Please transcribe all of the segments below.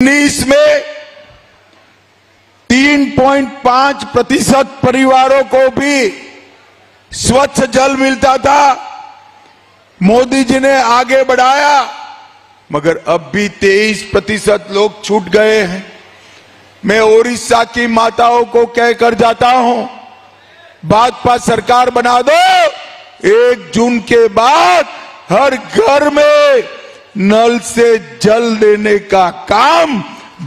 उन्नीस में 3.5 प्रतिशत परिवारों को भी स्वच्छ जल मिलता था। मोदी जी ने आगे बढ़ाया, मगर अब भी 23 प्रतिशत लोग छूट गए हैं। मैं ओडिशा की माताओं को कहकर जाता हूँ, भाजपा सरकार बना दो, एक जून के बाद हर घर में नल से जल देने का काम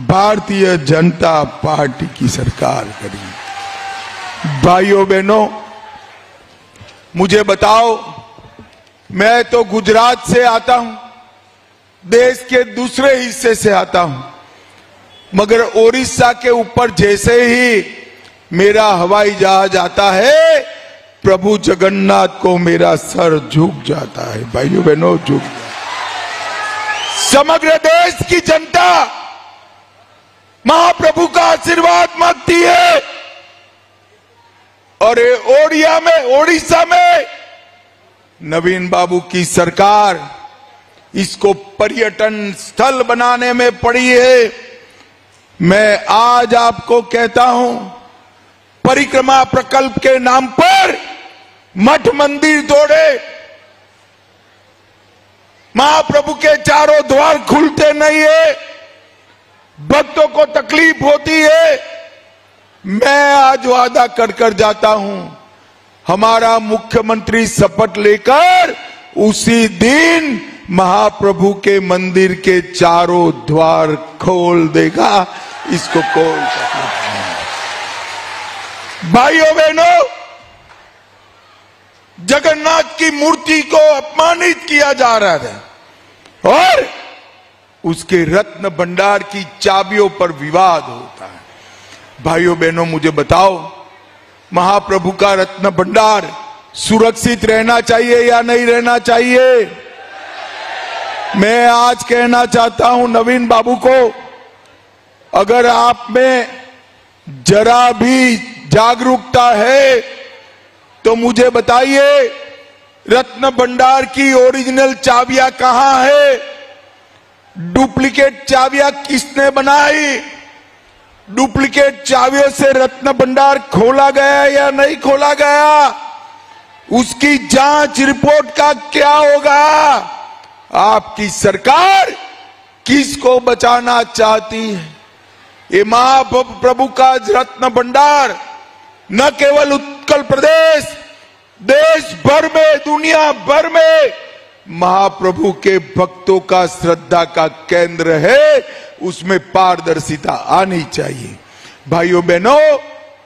भारतीय जनता पार्टी की सरकार करेगी भाइयों बहनों, मुझे बताओ, मैं तो गुजरात से आता हूँ, देश के दूसरे हिस्से से आता हूँ, मगर ओडिशा के ऊपर जैसे ही मेरा हवाई जहाज़ आता है, प्रभु जगन्नाथ को मेरा सर झुक जाता है। भाइयों बहनों, झुक जाता समग्र देश की जनता महाप्रभु का आशीर्वाद मांगती है। और ओडिया में, ओडिशा में नवीन बाबू की सरकार इसको पर्यटन स्थल बनाने में पड़ी है। मैं आज आपको कहता हूँ, परिक्रमा प्रकल्प के नाम पर मठ मंदिर तोड़े महाप्रभु के चारों द्वार खुलते नहीं है। भक्तों को तकलीफ़ होती है। मैं आज वादा कर कर जाता हूँ। हमारा मुख्यमंत्री शपथ लेकर उसी दिन महाप्रभु के मंदिर के चारों द्वार खोल देगा। इसको कोई भाइयों, बहनों जगन्नाथ की मूर्ति को अपमानित किया जा रहा है। और उसके रत्न भंडार की चाबियों पर विवाद होता है। भाइयों बहनों, मुझे बताओ, महाप्रभु का रत्न भंडार सुरक्षित रहना चाहिए या नहीं रहना चाहिए? मैं आज कहना चाहता हूँ, नवीन बाबू को, अगर आप में जरा भी जागरूकता है तो मुझे बताइए, रत्न भंडार की ओरिजिनल चाबियाँ कहाँ है? डुप्लीकेट चाबियाँ किसने बनाई? डुप्लीकेट चाबियों से रत्न भंडार खोला गया या नहीं खोला गया? उसकी जाँच रिपोर्ट का क्या होगा? आपकी सरकार किसको बचाना चाहती है? ये महाप्रभु का रत्न भंडार न केवल उत्कल प्रदेश, देश भर में, दुनिया भर में महाप्रभु के भक्तों का, श्रद्धा का केंद्र है, उसमें पारदर्शिता आनी चाहिए। भाइयों बहनों,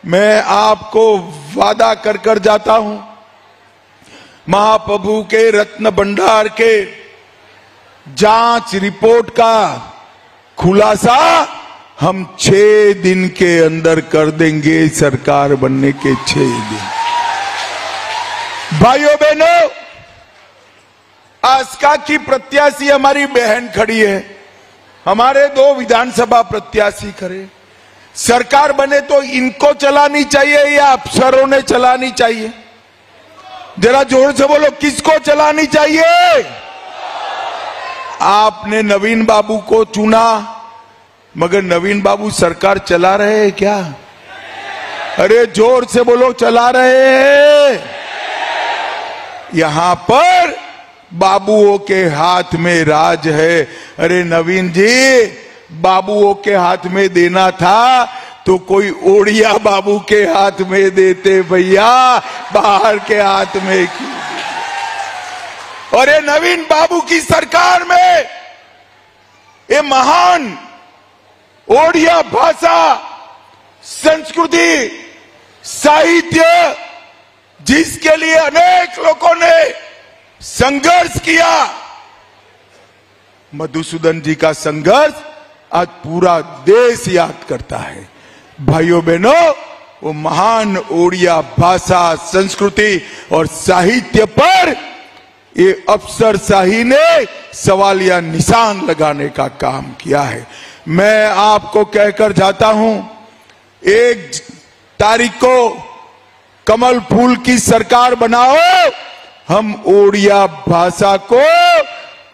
मैं आपको वादा कर कर जाता हूँ। महाप्रभु के रत्न भंडार के जाँच रिपोर्ट का खुलासा हम छह दिन के अंदर कर देंगे सरकार बनने के छह दिन। भाइयों बहनों, आस्का की प्रत्याशी हमारी बहन खड़ी है। हमारे दो विधानसभा प्रत्याशी खड़े। सरकार बने तो इनको चलानी चाहिए या अफसरों ने चलानी चाहिए? जरा ज़ोर से बोलो, किसको चलानी चाहिए? आपने नवीन बाबू को चुना। मगर नवीन बाबू सरकार चला रहे हैं क्या? अरे ज़ोर से बोलो, चला रहे हैं। यहाँ पर बाबुओं के हाथ में राज है। अरे नवीन जी, बाबुओं के हाथ में देना था तो कोई ओडिया बाबू के हाथ में देते भैया, बाहर के हाथ में क्यों? और ये नवीन बाबू की सरकार में, ये महान ओडिया भाषा, संस्कृति, साहित्य, जिसके लिए अनेक लोगों ने संघर्ष किया। मधुसूदन जी का संघर्ष आज पूरा देश याद करता है। भाइयों बहनों, वो महान ओडिया भाषा, संस्कृति और साहित्य पर ये अफसर शाही ने सवालिया निशान लगाने का काम किया है। मैं आपको कहकर जाता हूँ, एक तारीख को कमल फूल की सरकार बनाओ, हम ओडिया भाषा को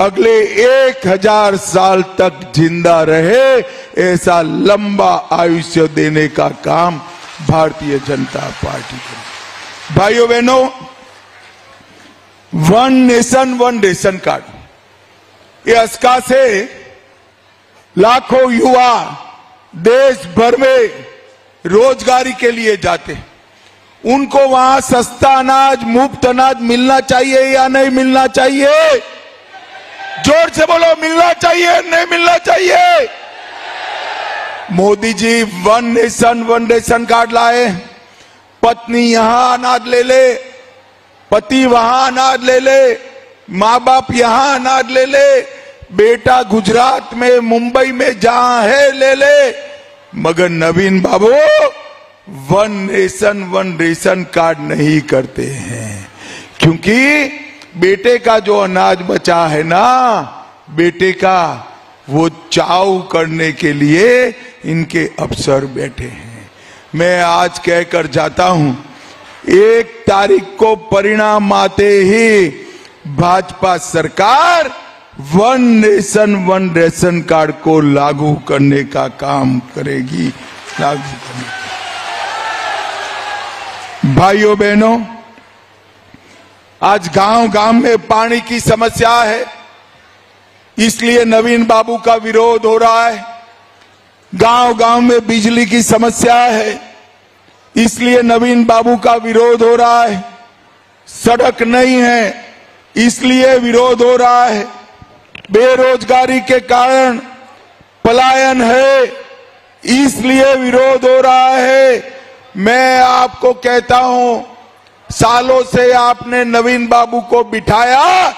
अगले एक हज़ार साल तक ज़िंदा रहे, ऐसा लंबा आयुष्य देने का काम भारतीय जनता पार्टी करेगी भाइयों बहनों one nation one ration card ये अस्का से लाखों युवा देश भर में रोजगारी के लिए जाते उनको वहाँ सस्ता अनाज, मुफ़्त अनाज मिलना चाहिए या नहीं मिलना चाहिए? ज़ोर से बोलो, मिलना चाहिए, नहीं मिलना चाहिए? Modi ji, one nation, one ration card लाए। पत्नी यहाँ अनाज ले ले, पति वहाँ अनाज ले ले, माँ बाप यहाँ अनाज ले ले। बेटा गुजरात में, मुंबई में जहाँ है, ले ले। मगर Naveen Babu, one nation one ration card नहीं करते हैं। क्योंकि बेटे का जो अनाज बचा है ना, बेटे का, वो चाव करने के लिए इनके अफसर बैठे हैं। मैं आज कहकर जाता हूँ, एक तारीख को परिणाम आते ही भाजपा सरकार one nation, one ration card को लागू करने का काम करेगी। लागू करने भाइयों, बहनों, आज गाँव गाँव में पानी की समस्या है, इसलिए नवीन बाबू का विरोध हो रहा है। गाँव गाँव में बिजली की समस्या है, इसलिए नवीन बाबू का विरोध हो रहा है। सड़क नहीं है, इसलिए विरोध हो रहा है। बेरोजगारी के कारण पलायन है, इसलिए विरोध हो रहा है। मैं आपको कहता हूँ, सालों से आपने नवीन बाबू को बिठाया,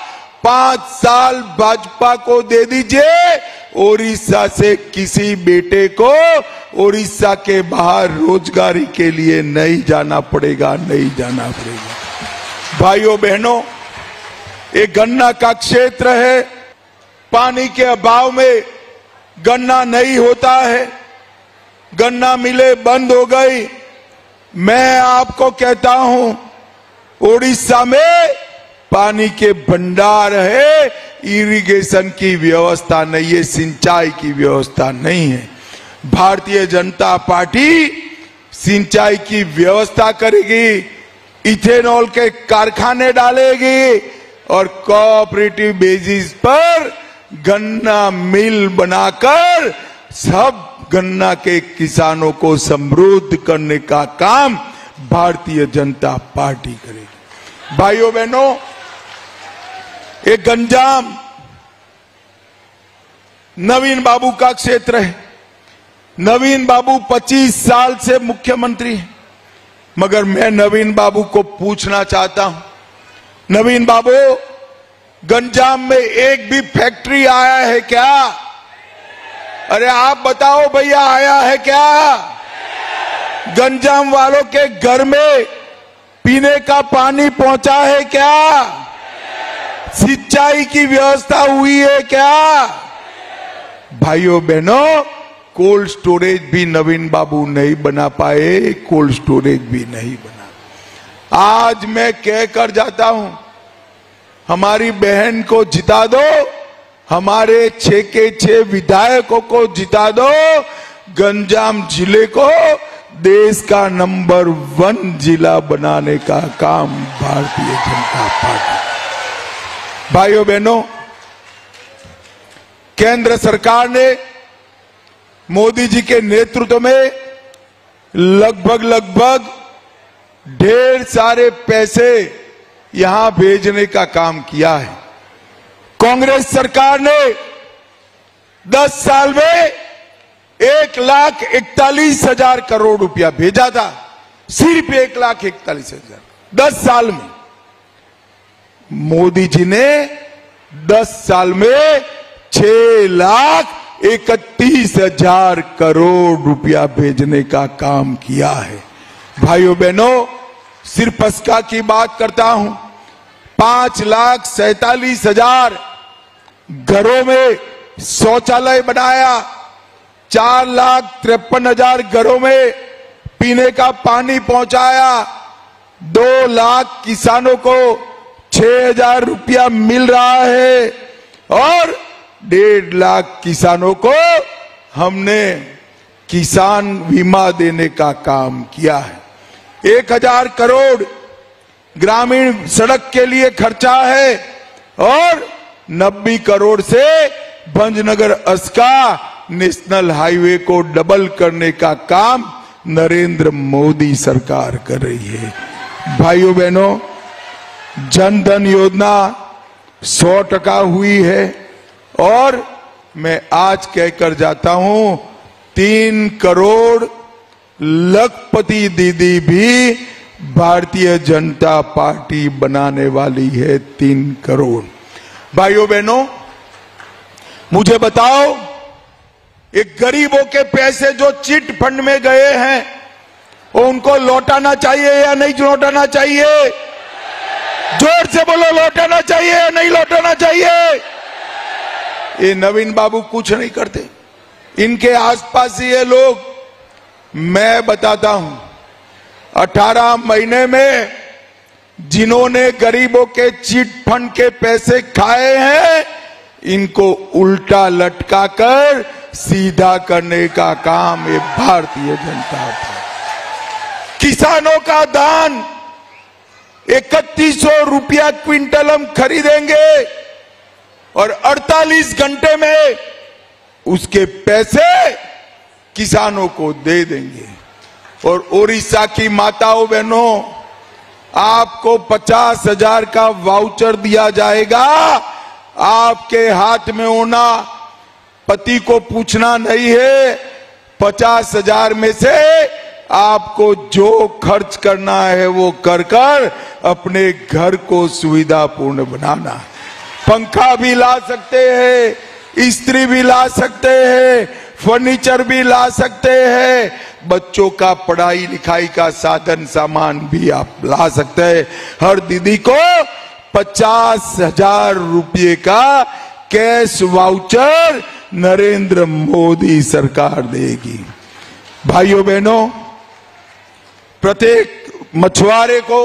पाँच साल भाजपा को दे दीजिए ओडिशा से किसी बेटे को ओडिशा के बाहर रोजगारी के लिए नहीं जाना पड़ेगा, नहीं जाना पड़ेगा। भाइयों, बहनों एक गन्ना का क्षेत्र है पानी के अभाव में गन्ना नहीं होता है। गन्ना मिले बंद हो गई। मैं आपको कहता हूँ, ओडिशा में पानी के भंडार है। इरिगेशन की व्यवस्था नहीं है, सिंचाई की व्यवस्था नहीं है। भारतीय जनता पार्टी सिंचाई की व्यवस्था करेगी, इथेनॉल के कारखाने डालेगी और कोऑपरेटिव बेसिस पर गन्ना मिल बनाकर सब गन्ना के किसानों को समृद्ध करने का काम भारतीय जनता पार्टी करेगी। भाइयों बहनों, एक गंजाम नवीन बाबू का क्षेत्र है। नवीन बाबू 25 साल से मुख्यमंत्री है। मगर मैं नवीन बाबू को पूछना चाहता हूँ। नवीन बाबू गंजाम में एक भी फैक्ट्री आया है क्या? अरे आप बताओ भैया, आया है क्या? गंजाम वालों के घर में पीने का पानी पहुँचा है क्या? सिंचाई की व्यवस्था हुई है क्या? भाइयों बहनों, कोल्ड स्टोरेज भी नवीन बाबू नहीं बना पाए, कोल्ड स्टोरेज भी नहीं बना। आज मैं कहकर जाता हूँ हमारी बहन को जिता दो, हमारे छे के छह विधायकों को जिता दो, गंजाम ज़िले को देश का नंबर वन जिला बनाने का काम भारतीय जनता पार्टी। भाइयों बहनों, केंद्र सरकार ने मोदी जी के नेतृत्व में लगभग लगभग ढेर सारे पैसे यहाँ भेजने का काम किया है। कांग्रेस सरकार ने 10 साल में एक लाख इकतालीस हज़ार करोड़ रुपया भेजा था। सिर्फ़ एक लाख इकतालीस हज़ार। दस साल में। मोदी जी ने 10 साल में छह लाख इकतीस हज़ार करोड़ रुपया भेजने का काम किया है। भाइयों बहनों सिर्फ़ पस्का की बात करता हूँ। पाँच लाख सैतालीस हज़ार घरों में शौचालय बनाया, चार लाख तिरपन हज़ार घरों में पीने का पानी पहुँचाया, दो लाख किसानों को छह हज़ार रुपया मिल रहा है और डेढ़ लाख किसानों को हमने किसान बीमा देने का काम किया है। एक हज़ार करोड़ ग्रामीण सड़क के लिए खर्चा है और नब्बे करोड़ से भंजनगर अस्का नेशनल हाईवे को डबल करने का काम नरेंद्र मोदी सरकार कर रही है। भाइयों बहनों, जन धन योजना सौ टका हुई है और मैं आज कहकर जाता हूँ, तीन करोड़ लखपति दीदी भी भारतीय जनता पार्टी बनाने वाली है तीन करोड़। भाइयों बहनों, मुझे बताओ, एक गरीबों के पैसे जो चिट फंड में गए हैं, वो उनको लौटाना चाहिए या नहीं लौटाना चाहिए? ज़ोर से बोलो, लौटाना चाहिए या नहीं लौटाना चाहिए? ये नवीन बाबू कुछ नहीं करते। इनके आसपास ये लोग, मैं बताता हूँ 18 महीने में जिन्होंने गरीबों के चिट फंड के पैसे खाए हैं, इनको उल्टा लटका कर सीधा करने का काम ये भारतीय जनता था किसानों का दान इकतीस सौ रुपया क्विंटल हम खरीदेंगे और 48 घंटे में उसके पैसे किसानों को दे देंगे। और ओडिशा की माताओं बहनों, आपको पचास हज़ार का वाउचर दिया जाएगा। आपके हाथ में होना, पति को पूछना नहीं है। पचास हज़ार में से आपको जो खर्च करना है वो कर कर अपने घर को सुविधापूर्ण बनाना पंखा भी ला सकते हैं स्त्री भी ला सकते हैं, फर्नीचर भी ला सकते हैं बच्चों का पढ़ाई लिखाई का साधन सामान भी आप ला सकते हैं। हर दीदी को पचास हज़ार रुपये का कैश वाउचर नरेंद्र मोदी सरकार देगी। भाइयों बहनों, प्रत्येक मछुआरे को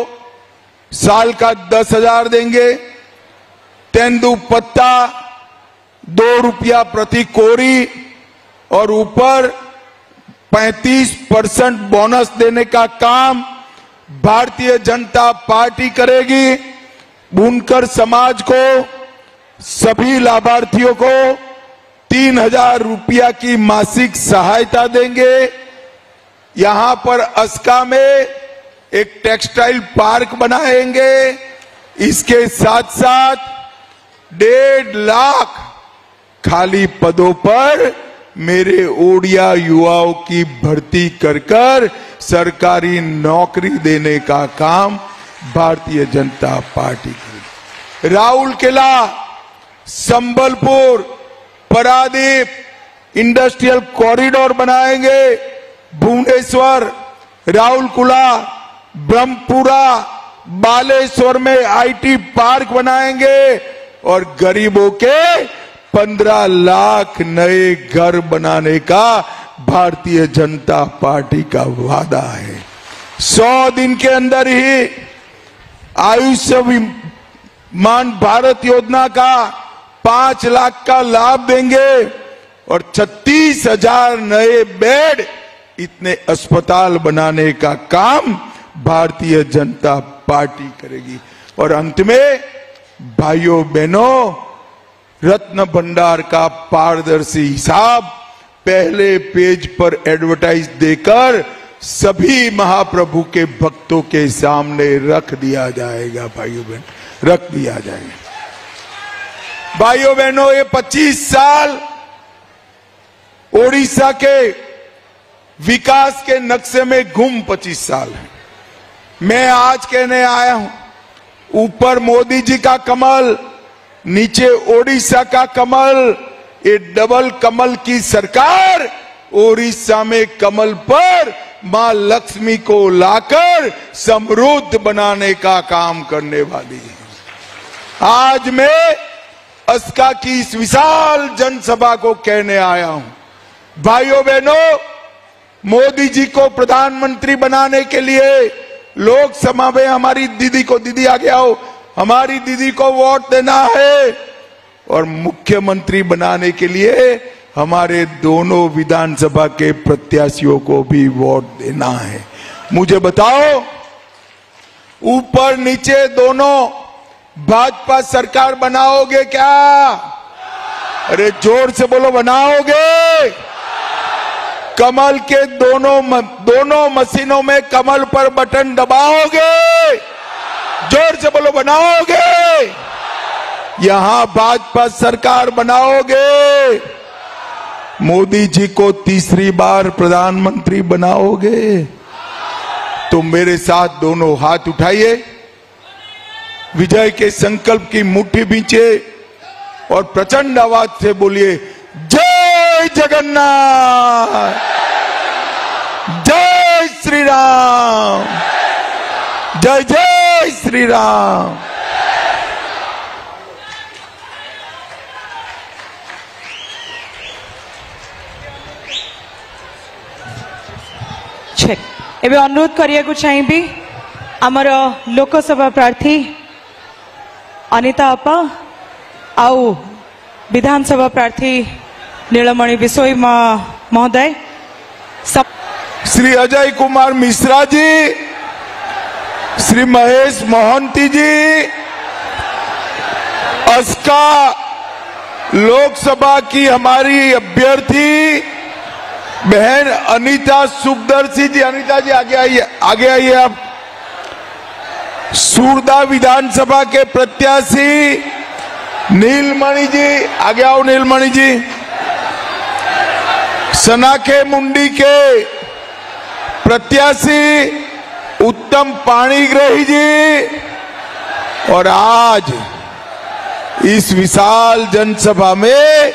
साल का दस हज़ार देंगे। तेंदु पत्ता दो रुपया प्रति कोरी और ऊपर 35 परसेंट बोनस देने का काम भारतीय जनता पार्टी करेगी। बुनकर समाज को, सभी लाभार्थियों को तीन हज़ार रुपया की मासिक सहायता देंगे। यहाँ पर अस्का में एक टेक्सटाइल पार्क बनाएँगे। इसके साथ साथ डेढ़ लाख खाली पदों पर मेरे ओडिया युवाओं की भर्ती कर कर सरकारी नौकरी देने का काम भारतीय जनता पार्टी की। राहुल किला, संबलपुर, परादीप, इंडस्ट्रियल कॉरिडोर बनाएँगे, भुवनेश्वर राहुलकुला ब्रह्मपुरा, बालेश्वर में आईटी पार्क बनाएँगे और गरीबों के पंद्रह लाख नए घर बनाने का भारतीय जनता पार्टी का वादा है। सौ दिन के अंदर ही आयुष्मान भारत योजना का पाँच लाख का लाभ देंगे और छत्तीस हज़ार नए बेड इतने अस्पताल बनाने का काम भारतीय जनता पार्टी करेगी। और अंत में भाइयों बहनों रत्न भंडार का पारदर्शी हिसाब पहले पेज पर एडवर्टाइज देकर सभी महाप्रभु के भक्तों के सामने रख दिया जाएगा, भाइयों बहन, रख दिया जाएगा। भाइयों बहनों, ये 25 साल ओडिशा के विकास के नक्शे में घूम 25 साल है। मैं आज कहने आया हूँ, ऊपर मोदी जी का कमल नीचे ओडिशा का कमल, ये डबल कमल की सरकार, ओडिशा में कमल पर माँ लक्ष्मी को लाकर समृद्ध बनाने का काम करने वाली है। आज मैं अस्का की इस विशाल जनसभा को कहने आया हूँ। भाइयों बहनों, मोदी जी को प्रधानमंत्री बनाने के लिए लोकसभा में हमारी दीदी को दीदी आ गया हो हमारी दीदी को वोट देना है। और मुख्यमंत्री बनाने के लिए हमारे दोनों विधानसभा के प्रत्याशियों को भी वोट देना है। मुझे बताओ, ऊपर नीचे दोनों भाजपा सरकार बनाओगे क्या? अरे ज़ोर से बोलो, बनाओगे? कमल के दोनों दोनों मशीनों में कमल पर बटन दबाओगे? ज़ोर से बोलो, बनाओगे। यहाँ भाजपा सरकार बनाओगे। मोदी जी को तीसरी बार प्रधानमंत्री बनाओगे। तो मेरे साथ दोनों हाथ उठाइए। विजय के संकल्प की मुट्ठी बीचे और प्रचंड आवाज़ से बोलिए, जय जगन्नाथ! जय श्री राम जय जय श्री राम एवं अनुरोध करने को चाहिए आमर लोकसभा प्रार्थी अनिता अपा आउ विधानसभा प्रार्थी नीलमणि बिशोई महोदय। श्री अजय कुमार मिश्रा जी। श्री महेश मोहंती जी अस्का लोकसभा की हमारी अभ्यर्थी बहन अनीता सुखदर्शी जी। अनीता जी, आगे आइए आगे आइए आप। सूरदा विधानसभा के प्रत्याशी नीलमणि जी, आगे आओ नीलमणि जी। सनाखे मुंडी के प्रत्याशी उत्तम पाणीग्रही जी। और आज इस विशाल जनसभा में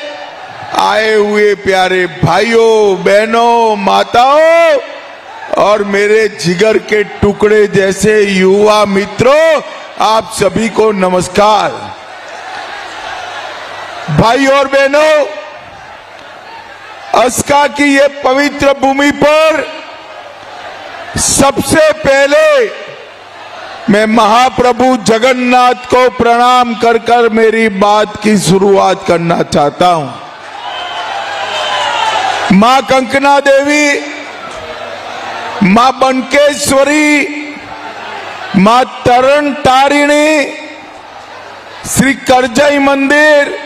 आए हुए प्यारे भाइयों, बहनों, माताओं और मेरे जिगर के टुकड़े जैसे युवा मित्रों, आप सभी को नमस्कार। भाई और बहनों, अस्का की ये पवित्र भूमि पर सबसे पहले मैं महाप्रभु जगन्नाथ को प्रणाम कर कर मेरी बात की शुरुआत करना चाहता हूँ। माँ कंकना देवी, माँ बंकेश्वरी माँ तरण तारिणी, श्री करजई मंदिर,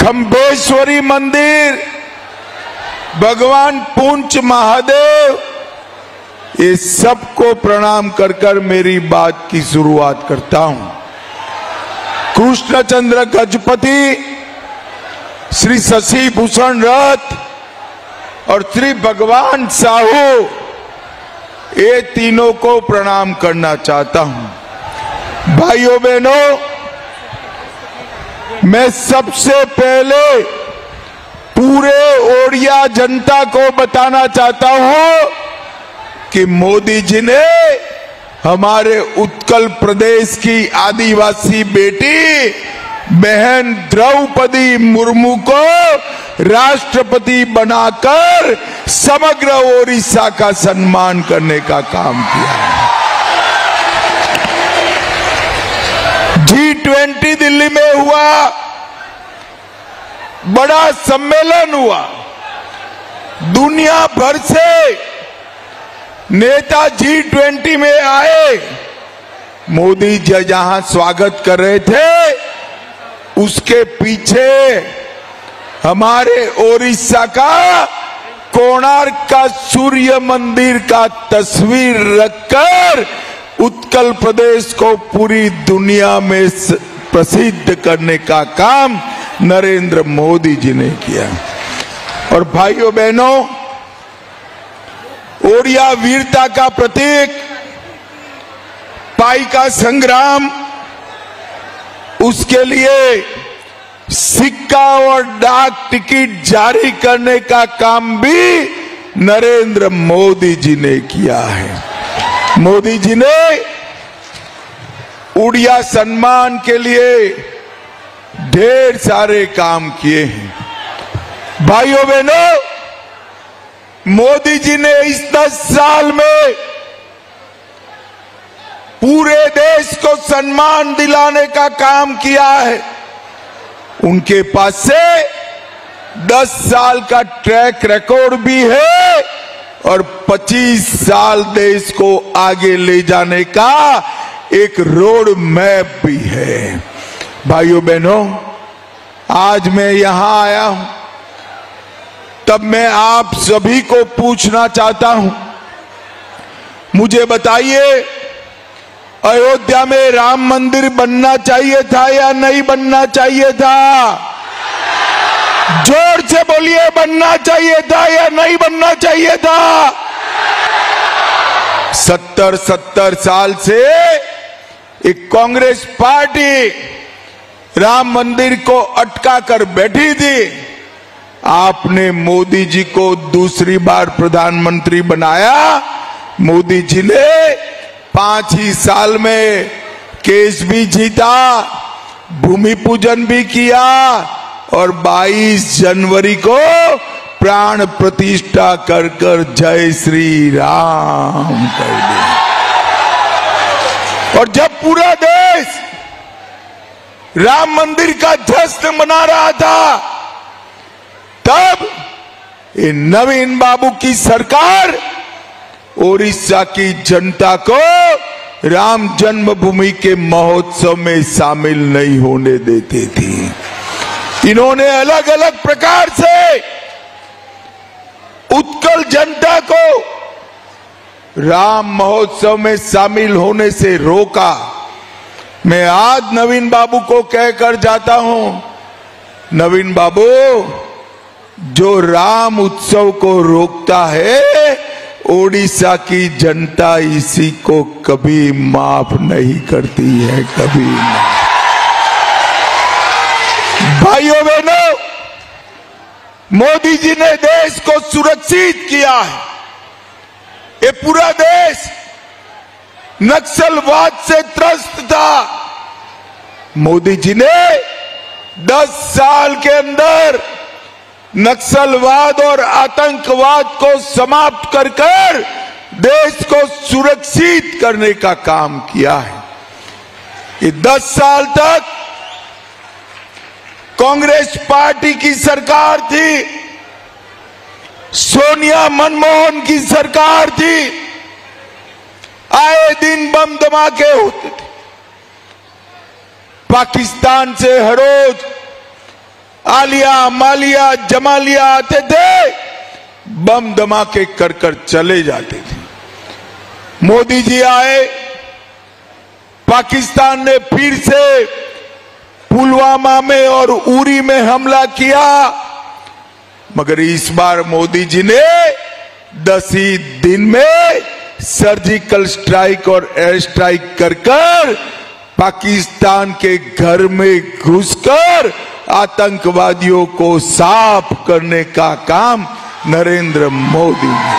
खंबेश्वरी मंदिर, भगवान पूंच महादेव ये सबको प्रणाम कर कर मेरी बात की शुरुआत करता हूँ। कृष्णचंद्र गजपति, श्री शशि भूषण रथ और श्री भगवान साहू, ये तीनों को प्रणाम करना चाहता हूँ। भाइयों बहनों, मैं सबसे पहले पूरे ओडिया जनता को बताना चाहता हूँ कि मोदी जी ने हमारे उत्कल प्रदेश की आदिवासी बेटी बहन द्रौपदी मुर्मू को राष्ट्रपति बनाकर समग्र ओडिशा का सम्मान करने का काम किया। जी ट्वेंटी दिल्ली में हुआ। बड़ा सम्मेलन हुआ। दुनिया भर से नेता जी ट्वेंटी में आए। मोदी जी जहाँ स्वागत कर रहे थे। उसके पीछे हमारे ओडिशा का कोणार्क का सूर्य मंदिर का तस्वीर रखकर उत्कल प्रदेश को पूरी दुनिया में प्रसिद्ध करने का काम नरेंद्र मोदी जी ने किया। और भाइयों बहनों ओडिया वीरता का प्रतीक, पाई का संग्राम, उसके लिए सिक्का और डाक टिकट जारी करने का काम भी नरेंद्र मोदी जी ने किया है। मोदी जी ने उड़िया सम्मान के लिए ढेर सारे काम किए हैं। भाइयों बहनों मोदी जी ने इस दस साल में पूरे देश को सम्मान दिलाने का काम किया है। उनके पास से 10 साल का ट्रैक रिकॉर्ड भी है और 25 साल देश को आगे ले जाने का एक रोड मैप भी है। भाइयों बहनों आज मैं यहाँ आया हूँ। तब मैं आप सभी को पूछना चाहता हूँ। मुझे बताइए, अयोध्या में राम मंदिर बनना चाहिए था या नहीं बनना चाहिए था? ज़ोर से बोलिए, बनना चाहिए था या नहीं बनना चाहिए था? सत्तर सत्तर साल से एक कांग्रेस पार्टी राम मंदिर को अटका कर बैठी थी। आपने मोदी जी को दूसरी बार प्रधानमंत्री बनाया। मोदी जी ने पाँच ही साल में केस भी जीता, भूमि पूजन भी किया और 22 जनवरी को प्राण प्रतिष्ठा कर कर जय श्री राम कर दिया। और जब पूरा देश राम मंदिर का जश्न मना रहा था तब नवीन बाबू की सरकार ओडिशा की जनता को राम जन्मभूमि के महोत्सव में शामिल नहीं होने देते थे। इन्होंने अलग अलग प्रकार से उत्कल जनता को राम महोत्सव में शामिल होने से रोका। मैं आज नवीन बाबू को कहकर जाता हूँ, नवीन बाबू जो राम उत्सव को रोकता है, ओडिशा की जनता इसी को कभी माफ़ नहीं करती है, कभी भाइयों बहनों, मोदी जी ने देश को सुरक्षित किया है। ये पूरा देश नक्सलवाद से त्रस्त था। मोदी जी ने 10 साल के अंदर नक्सलवाद और आतंकवाद को समाप्त कर कर देश को सुरक्षित करने का काम किया है। ये 10 साल तक कांग्रेस पार्टी की सरकार थी, सोनिया मनमोहन की सरकार थी, आए दिन बम धमाके होते थे। पाकिस्तान से हर रोज आलिया, मालिया, जमालिया आते थे, बम धमाके कर कर चले जाते थे। मोदी जी आए, पाकिस्तान ने फिर से पुलवामा में और उरी में हमला किया। मगर इस बार मोदी जी ने दस ही दिन में सर्जिकल स्ट्राइक और एयर स्ट्राइक कर कर पाकिस्तान के घर में घुसकर आतंकवादियों को साफ़ करने का काम नरेंद्र मोदी ने।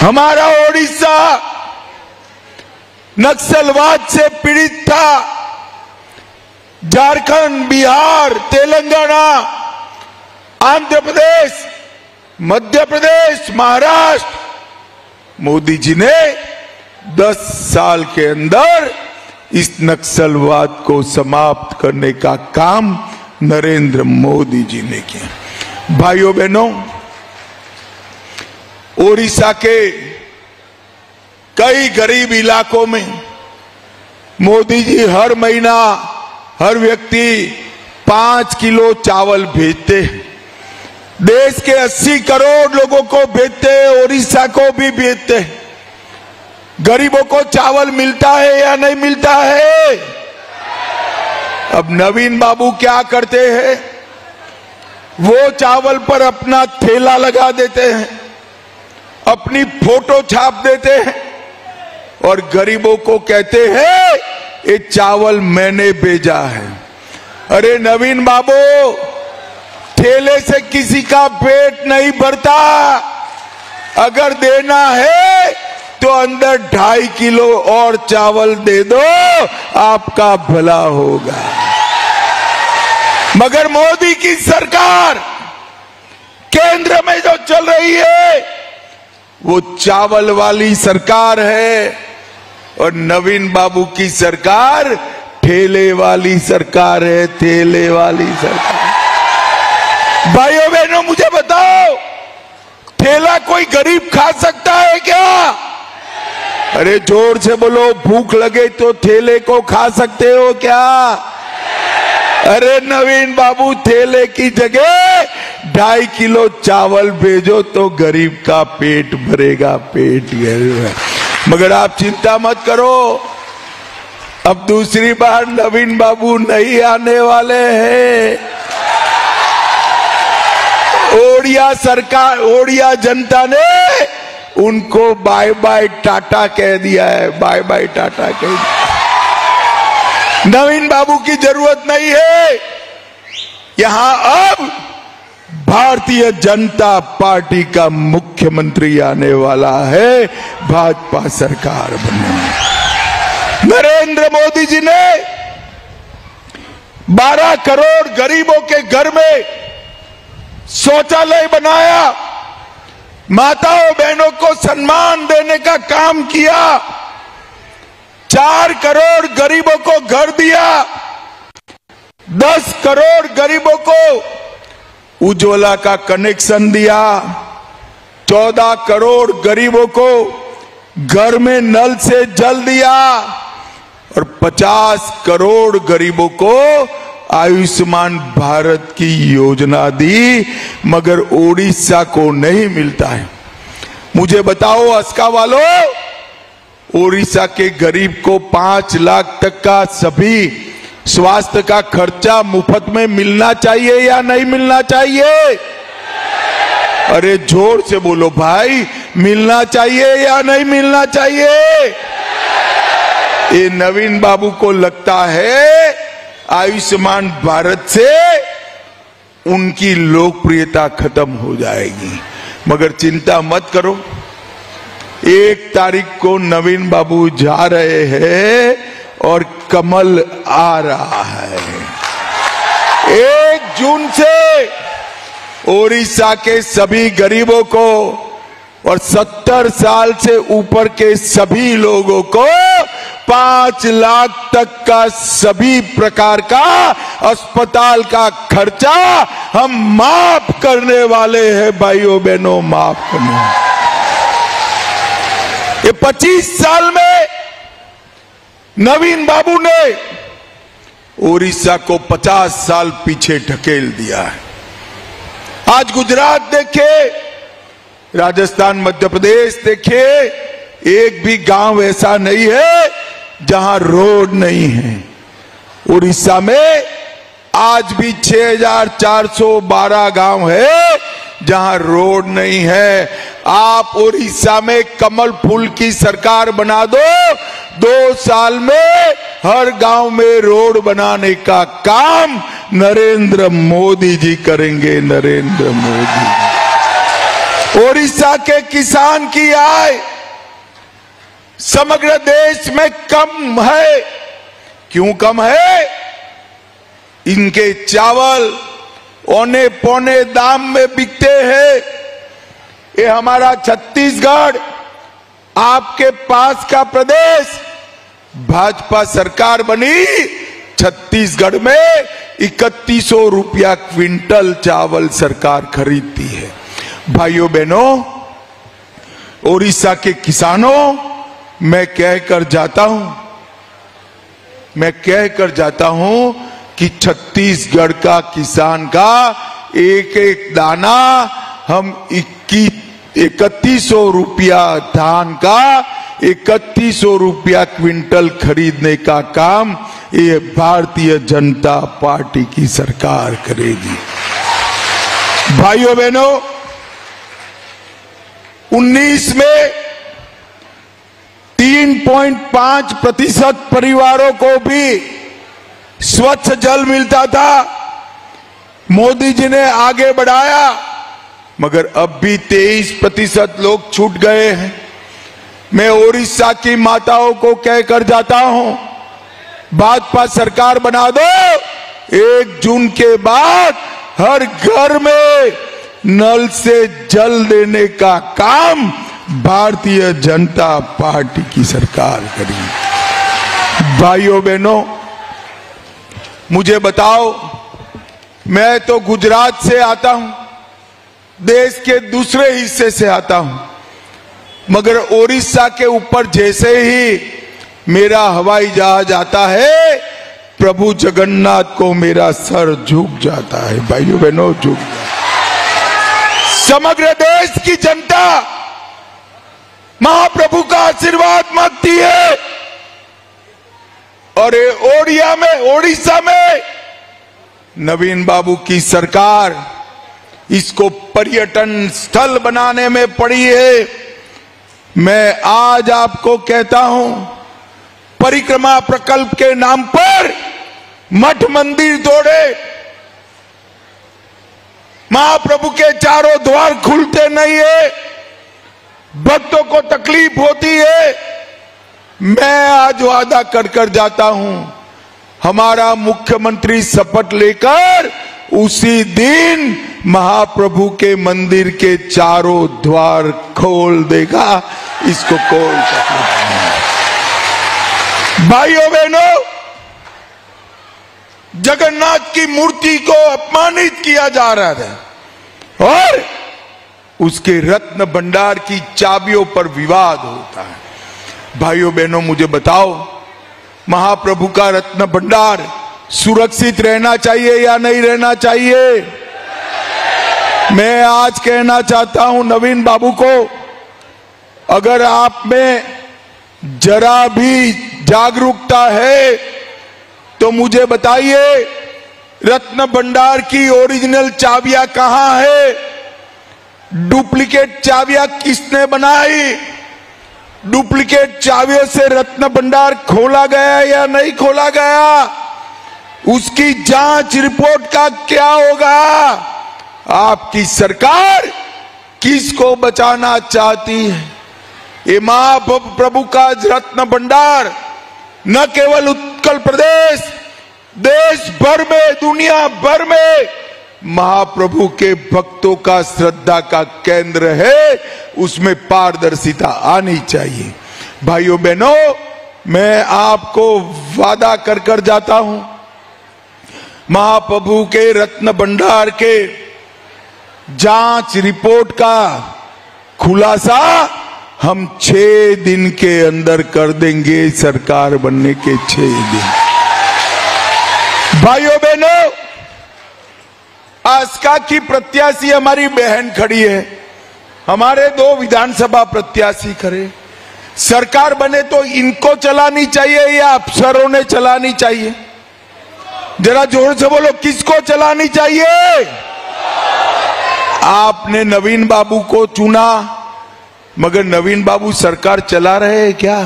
हमारा ओडिशा नक्सलवाद से पीड़ित था। झारखंड, बिहार, तेलंगाना, आंध्र प्रदेश, मध्य प्रदेश, महाराष्ट्र। मोदी जी ने 10 साल के अंदर इस नक्सलवाद को समाप्त करने का काम नरेंद्र मोदी जी ने किया। भाइयों बहनों, ओडिशा के कई गरीब इलाकों में मोदी जी हर महीना हर व्यक्ति पाँच किलो चावल भेजते हैं। देश के 80 करोड़ लोगों को भेजते हैं, ओडिशा को भी भेजते हैं। गरीबों को चावल मिलता है या नहीं मिलता है? अब नवीन बाबू क्या करते हैं? वो चावल पर अपना थैला लगा देते हैं, अपनी फ़ोटो छाप देते हैं और गरीबों को कहते हैं, ये चावल मैंने भेजा है। अरे नवीन बाबू ठेले से किसी का पेट नहीं भरता। अगर देना है तो अंदर ढाई किलो और चावल दे दो, आपका भला होगा। मगर मोदी की सरकार, केंद्र में जो चल रही है, वो चावल वाली सरकार है, और नवीन बाबू की सरकार ठेले वाली सरकार है, ठेले वाली सरकार। भाइयों बहनों मुझे बताओ, ठेला कोई गरीब खा सकता है क्या? अरे ज़ोर से बोलो, भूख लगे तो ठेले को खा सकते हो क्या? अरे नवीन बाबू ठेले की जगह ढाई किलो चावल भेजो तो गरीब का पेट भरेगा पेट भरेगा। मगर आप चिंता मत करो। अब दूसरी बार नवीन बाबू नहीं आने वाले हैं। ओडिया सरकार, ओडिया जनता ने उनको बाय बाय टाटा कह दिया है बाय बाय टाटा कह दिया नवीन बाबू की ज़रूरत नहीं है। यहाँ अब भारतीय जनता पार्टी का मुख्यमंत्री आने वाला है, भाजपा सरकार बनने नरेंद्र मोदी जी ने 12 करोड़ गरीबों के घर में शौचालय बनाया। माताओं, बहनों को सम्मान देने का काम किया। चार करोड़ गरीबों को घर दिया। दस करोड़ गरीबों को उज्ज्वला का कनेक्शन दिया। चौदह करोड़ गरीबों को घर में नल से जल दिया। और पचास करोड़ गरीबों को आयुष्मान भारत की योजना दी, मगर ओडिशा को नहीं मिलता है। मुझे बताओ, अस्का वालों, ओडिशा के गरीब को पाँच लाख तक का सभी स्वास्थ्य का खर्चा मुफ़्त में मिलना चाहिए या नहीं मिलना चाहिए? अरे ज़ोर से बोलो भाई, मिलना चाहिए या नहीं मिलना चाहिए? ये नवीन बाबू को लगता है आयुष्मान भारत से उनकी लोकप्रियता खत्म हो जाएगी। मगर चिंता मत करो। एक तारीख को नवीन बाबू जा रहे हैं और कमल आ रहा है। एक जून से ओडिशा के सभी गरीबों को और सत्तर साल से ऊपर के सभी लोगों को पाँच लाख तक का सभी प्रकार का अस्पताल का खर्चा हम माफ़ करने वाले हैं, भाइयों बहनों, माफ़ करने ये 25 साल में नवीन बाबू ने ओडिशा को 50 साल पीछे ढकेल दिया है। आज गुजरात देखे, राजस्थान, मध्य प्रदेश देखे, एक भी गाँव ऐसा नहीं है जहाँ रोड नहीं है। उड़ीसा में आज भी 6,412 गाँव है जहाँ रोड नहीं है। आप उड़ीसा में कमल फूल की सरकार बना दो दो साल में हर गाँव में रोड बनाने का काम नरेंद्र मोदी जी करेंगे नरेंद्र मोदी ओडिशा के किसान की आय समग्र देश में कम है। क्यों कम है? इनके चावल औने पौने दाम में बिकते हैं। ये हमारा छत्तीसगढ़, आपके पास का प्रदेश, भाजपा सरकार बनी, छत्तीसगढ़ में इकतीस रुपया क्विंटल चावल सरकार खरीदती है। भाइयों बहनों ओडिशा के किसानों मैं कह कर जाता हूँ। मैं कह कर जाता हूँ कि छत्तीसगढ़ का किसान का एक एक दाना हम इक्कीस इकतीस सौ रुपया धान का, इकतीस सौ रुपया क्विंटल खरीदने का काम ये भारतीय जनता पार्टी की सरकार करेगी। भाइयों बहनों 19 में 3.5 प्रतिशत परिवारों को भी स्वच्छ जल मिलता था। मोदी जी ने आगे बढ़ाया, मगर अब भी 23 प्रतिशत लोग छूट गए हैं। मैं ओडिशा की माताओं को कहकर जाता हूँ भाजपा सरकार बना दो, एक जून के बाद हर घर में नल से जल देने का काम भारतीय जनता पार्टी की सरकार करी। भाइयों बहनों, मुझे बताओ, मैं तो गुजरात से आता हूँ, देश के दूसरे हिस्से से आता हूँ, मगर ओडिशा के ऊपर जैसे ही मेरा हवाई जहाज़ आता है, प्रभु जगन्नाथ को मेरा सर झुक जाता है। भाइयों बहनों, झुक समग्र देश की जनता महाप्रभु का आशीर्वाद मांगती है। और ओडिया में, ओडिशा में नवीन बाबू की सरकार इसको पर्यटन स्थल बनाने में पड़ी है। मैं आज आपको कहता हूँ, परिक्रमा प्रकल्प के नाम पर मठ मंदिर तोड़े। महाप्रभु के चारों द्वार खुलते नहीं है। भक्तों को तकलीफ़ होती है। मैं आज वादा कर कर जाता हूँ। हमारा मुख्यमंत्री शपथ लेकर उसी दिन महाप्रभु के मंदिर के चारों द्वार खोल देगा। इसको कोई तकलीफ़ भाइयों बहनों, जगन्नाथ की मूर्ति को अपमानित किया जा रहा था और उसके रत्न भंडार की चाबियों पर विवाद होता है। भाइयों बहनों, मुझे बताओ, महाप्रभु का रत्न भंडार सुरक्षित रहना चाहिए या नहीं रहना चाहिए? मैं आज कहना चाहता हूँ, नवीन बाबू को, अगर आप में जरा भी जागरूकता है तो मुझे बताइए, रत्न भंडार की ओरिजिनल चाबियाँ कहाँ है? डुप्लीकेट चाबियाँ किसने बनाई? डुप्लीकेट चाबियों से रत्न भंडार खोला गया या नहीं खोला गया? उसकी जाँच रिपोर्ट का क्या होगा? आपकी सरकार किसको बचाना चाहती है? ये महाप्रभु का रत्न भंडार न केवल उत्कल प्रदेश, देश भर में, दुनिया भर में महाप्रभु के भक्तों का श्रद्धा का केंद्र है, उसमें पारदर्शिता आनी चाहिए। भाइयों बहनों, मैं आपको वादा कर कर जाता हूँ। महाप्रभु के रत्न भंडार के जाँच रिपोर्ट का खुलासा हम छह दिन के अंदर कर देंगे सरकार बनने के छह दिन। भाइयों बहनों आस्का की प्रत्याशी हमारी बहन खड़ी है। हमारे दो विधानसभा प्रत्याशी खड़े। सरकार बने तो इनको चलानी चाहिए या अफसरों ने चलानी चाहिए? जरा ज़ोर से बोलो, किसको चलानी चाहिए? आपने नवीन बाबू को चुना, मगर नवीन बाबू सरकार चला रहे हैं क्या?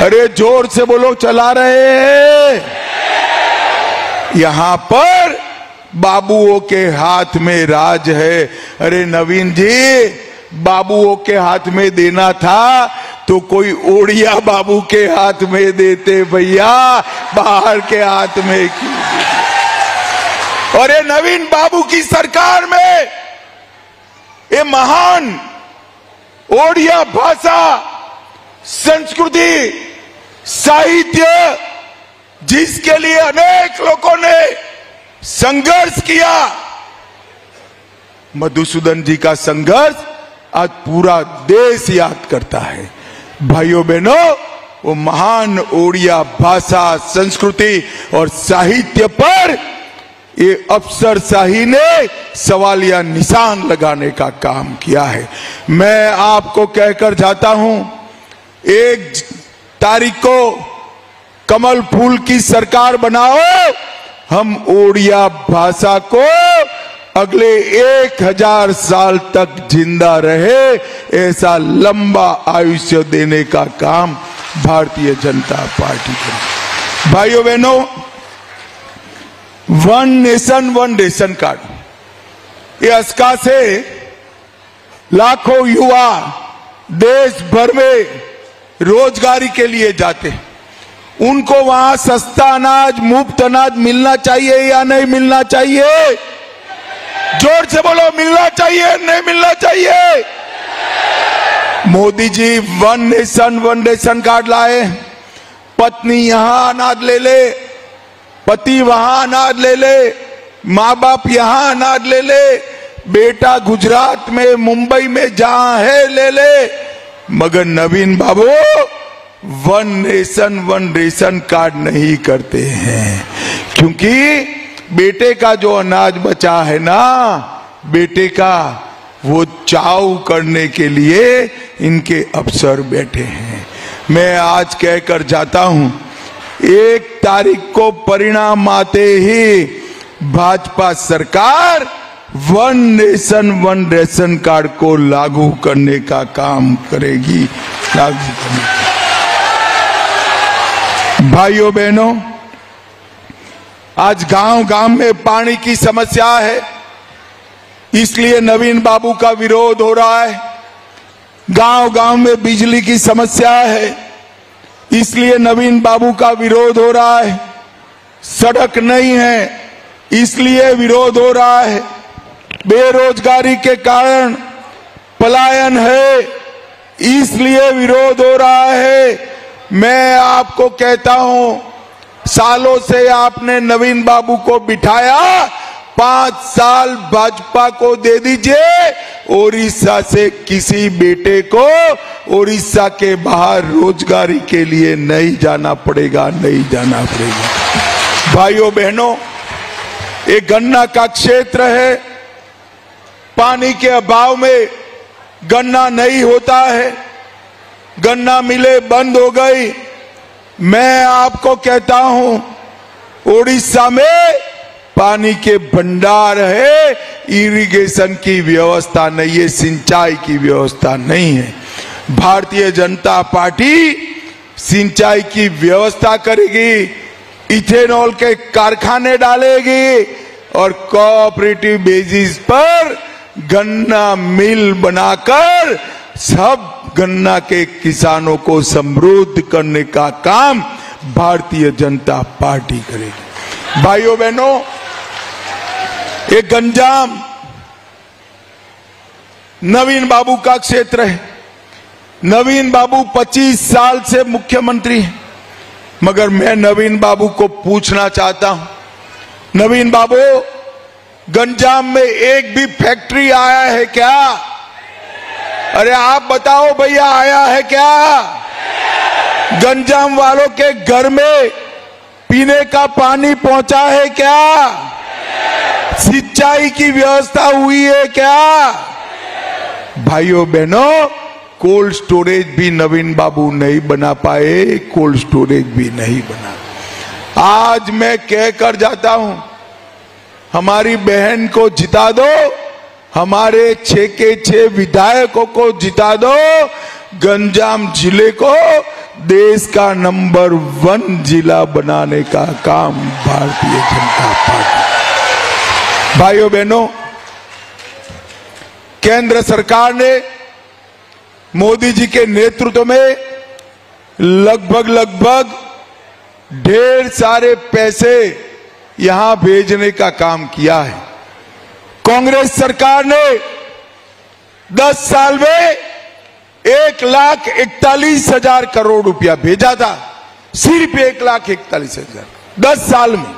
अरे ज़ोर से बोलो, चला रहे हैं। यहाँ पर बाबुओं के हाथ में राज है। अरे नवीन जी, बाबुओं के हाथ में देना था तो कोई ओडिया बाबू के हाथ में देते भैया, बाहर के हाथ में और ये नवीन बाबू की सरकार में ये महान ओडिया भाषा, संस्कृति, साहित्य, जिसके लिए अनेक लोगों ने संघर्ष किया। मधुसूदन जी का संघर्ष आज पूरा देश याद करता है। भाइयों बहनों, वो महान ओडिया भाषा, संस्कृति और साहित्य पर ये अफसर शाही ने सवालिया निशान लगाने का काम किया है। मैं आपको कहकर जाता हूँ, एक तारीख को कमल फूल की सरकार बनाओ। हम ओडिया भाषा को अगले एक हज़ार साल तक ज़िंदा रहे, ऐसा लंबा आयुष्य देने का काम भारतीय जनता पार्टी करेगी भाइयों, बहनों one nation one ration card ये अस्का से लाखों युवा देश भर में रोजगारी के लिए जाते उनको वहाँ सस्ता अनाज, मुफ़्त अनाज मिलना चाहिए या नहीं मिलना चाहिए? ज़ोर से बोलो, मिलना चाहिए, नहीं मिलना चाहिए? Modi ji one nation one ration card लाए। पत्नी यहाँ अनाज ले ले, पति वहाँ अनाज ले ले माँ बाप यहाँ अनाज ले ले, बेटा गुजरात में, मुंबई में जहाँ है, ले ले। मगर Naveen Babu one nation one ration card नहीं करते हैं। क्योंकि बेटे का जो अनाज बचा है ना, बेटे का, वो चाव करने के लिए इनके अफसर बैठे हैं। मैं आज कहकर जाता हूँ, एक तारीख को परिणाम आते ही भाजपा सरकार one nation one ration card को लागू करने का काम करेगी। लागू करने भाइयों बहनों, आज गाँव गाँव में पानी की समस्या है, इसलिए नवीन बाबू का विरोध हो रहा है। गाँव गाँव में बिजली की समस्या है, इसलिए नवीन बाबू का विरोध हो रहा है। सड़क नहीं है, इसलिए विरोध हो रहा है। बेरोजगारी के कारण पलायन है, इसलिए विरोध हो रहा है। मैं आपको कहता हूँ, सालों से आपने नवीन बाबू को बिठाया, पाँच साल भाजपा को दे दीजिए ओडिशा से किसी बेटे को ओडिशा के बाहर रोजगारी के लिए नहीं जाना पड़ेगा, नहीं जाना पड़ेगा। भाइयों बहनों, ये गन्ना का क्षेत्र है, पानी के अभाव में गन्ना नहीं होता है। गन्ना मिले, बंद हो गई। मैं आपको कहता हूँ उड़ीसा में पानी के भंडार है इरिगेशन की व्यवस्था नहीं है, सिंचाई की व्यवस्था नहीं है। भारतीय जनता पार्टी सिंचाई की व्यवस्था करेगी, इथेनॉल के कारखाने डालेगी और कोऑपरेटिव बेसिस पर गन्ना मिल बनाकर सब गन्ना के किसानों को समृद्ध करने का काम भारतीय जनता पार्टी करेगी। भाइयों बहनों ये गंजाम नवीन बाबू का क्षेत्र है। नवीन बाबू 25 साल से मुख्यमंत्री हैं। मगर मैं नवीन बाबू को पूछना चाहता हूँ। नवीन बाबू, गंजाम में एक भी फैक्ट्री आया है क्या? अरे आप बताओ भैया, आया है क्या? गंजाम वालों के घर में पीने का पानी पहुँचा है क्या? सिंचाई की व्यवस्था हुई है क्या? भाइयों बहनों, कोल्ड स्टोरेज भी नवीन बाबू नहीं बना पाए, कोल्ड स्टोरेज भी नहीं बना। आज मैं कह कर जाता हूँ, हमारी बहन को जिता दो हमारे छह के छह विधायकों को जिता दो। गंजाम ज़िले को देश का नंबर वन जिला बनाने का काम भारतीय जनता पार्टी। भाइयों बहनों, केंद्र सरकार ने मोदी जी के नेतृत्व में लगभग लगभग ढेर सारे पैसे यहाँ भेजने का काम किया है। कांग्रेस सरकार ने 10 साल में एक लाख इकतालीस हज़ार करोड़ रुपया भेजा था। सिर्फ़ एक लाख इकतालीस हज़ार। दस साल में।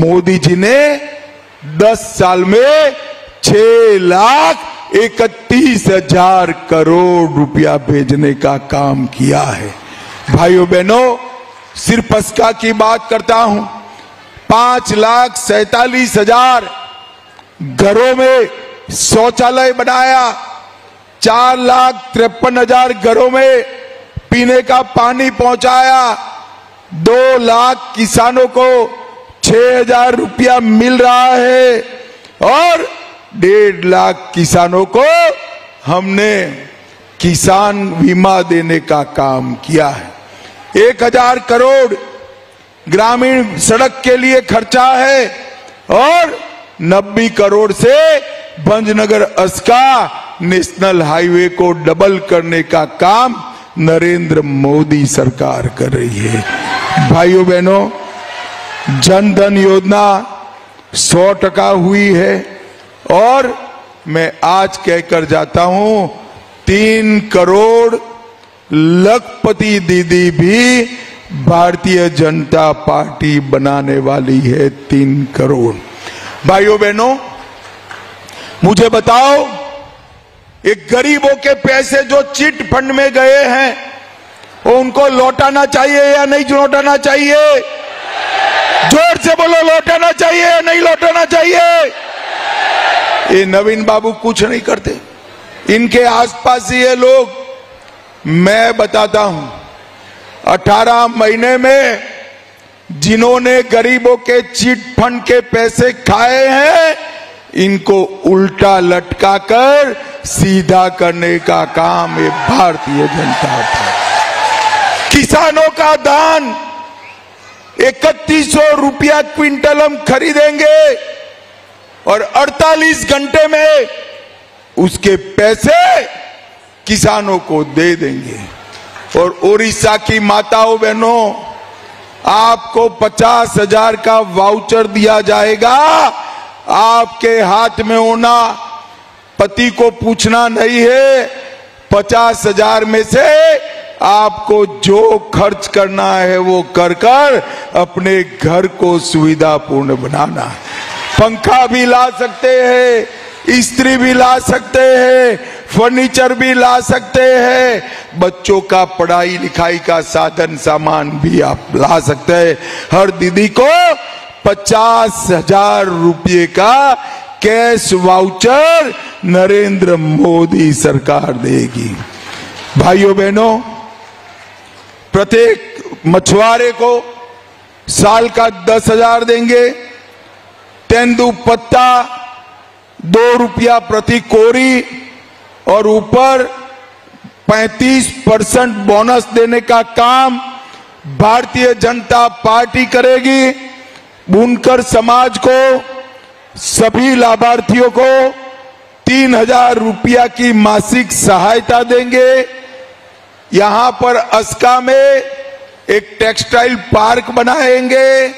मोदी जी ने 10 साल में छह लाख इकतीस हज़ार करोड़ रुपया भेजने का काम किया है। भाइयों बहनों, सिर्फ़ पस्का की बात करता हूँ। पाँच लाख सैतालीस हज़ार घरों में शौचालय बनाया, चार लाख तिरपन हज़ार घरों में पीने का पानी पहुँचाया, दो लाख किसानों को छह हज़ार रुपया मिल रहा है और डेढ़ लाख किसानों को हमने किसान बीमा देने का काम किया है। एक हज़ार करोड़ ग्रामीण सड़क के लिए खर्चा है और नब्बे करोड़ से भंजनगर अस्का नेशनल हाईवे को डबल करने का काम नरेंद्र मोदी सरकार कर रही है। भाइयों बहनों, जन धन योजना सौ टका हुई है और मैं आज कहकर जाता हूँ, तीन करोड़ लखपति दीदी भी भारतीय जनता पार्टी बनाने वाली है तीन करोड़। भाइयों बहनों, मुझे बताओ, ये गरीबों के पैसे जो चिट फंड में गए हैं, वो उनको लौटाना चाहिए या नहीं लौटाना चाहिए? ज़ोर से बोलो, लौटाना चाहिए या नहीं लौटाना चाहिए? ये नवीन बाबू कुछ नहीं करते। इनके आसपास ये लोग। मैं बताता हूँ 18 महीने में जिन्होंने गरीबों के चीट फंड के पैसे खाए हैं, इनको उल्टा लटका कर सीधा करने का काम ये भारतीय जनता पार्टी किसानों का दान इकतीस सौ रुपया क्विंटल हम खरीदेंगे और 48 घंटे में उसके पैसे किसानों को दे देंगे। और ओडिशा की माताओं बहनों आपको पचास हज़ार का वाउचर दिया जाएगा। आपके हाथ में होना, पति को पूछना नहीं है। पचास हज़ार में से आपको जो खर्च करना है वो कर कर अपने घर को सुविधापूर्ण बनाना है। पंखा भी ला सकते हैं, स्त्री भी ला सकते हैं फर्नीचर भी ला सकते हैं। बच्चों का पढ़ाई लिखाई का साधन सामान भी आप ला सकते हैं। हर दीदी को पचास हज़ार रुपये का कैश वाउचर नरेंद्र मोदी सरकार देगी। भाइयों बहनों, प्रत्येक मछुआरे को साल का दस हज़ार देंगे। तेंदु पत्ता दो रुपया प्रति कोरी और ऊपर 35 परसेंट बोनस देने का काम भारतीय जनता पार्टी करेगी। बुनकर समाज को, सभी लाभार्थियों को तीन हज़ार रुपया की मासिक सहायता देंगे। यहाँ पर अस्का में एक टेक्सटाइल पार्क बनाएँगे।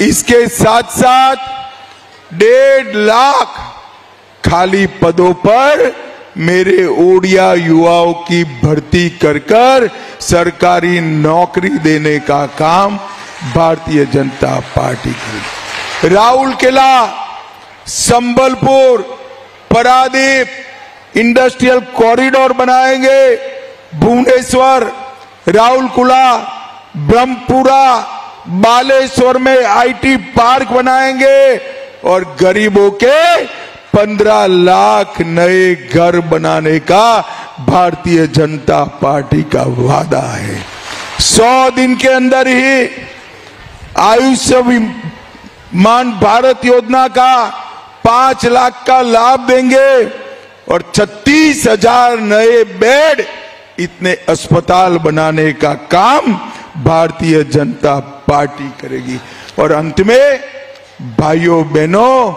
इसके साथ साथ डेढ़ लाख खाली पदों पर मेरे ओडिया युवाओं की भर्ती कर कर सरकारी नौकरी देने का काम भारतीय जनता पार्टी की। राहुल किला, संबलपुर, परादीप, इंडस्ट्रियल कॉरिडोर बनाएँगे भुवनेश्वर राहुलकुला ब्रह्मपुरा, बालेश्वर में आईटी पार्क बनाएँगे और गरीबों के पंद्रह लाख नए घर बनाने का भारतीय जनता पार्टी का वादा है। सौ दिन के अंदर ही आयुष्मान भारत योजना का पाँच लाख का लाभ देंगे और छत्तीस हज़ार नए बेड इतने अस्पताल बनाने का काम भारतीय जनता पार्टी करेगी। और अंत में भाइयों, बहनों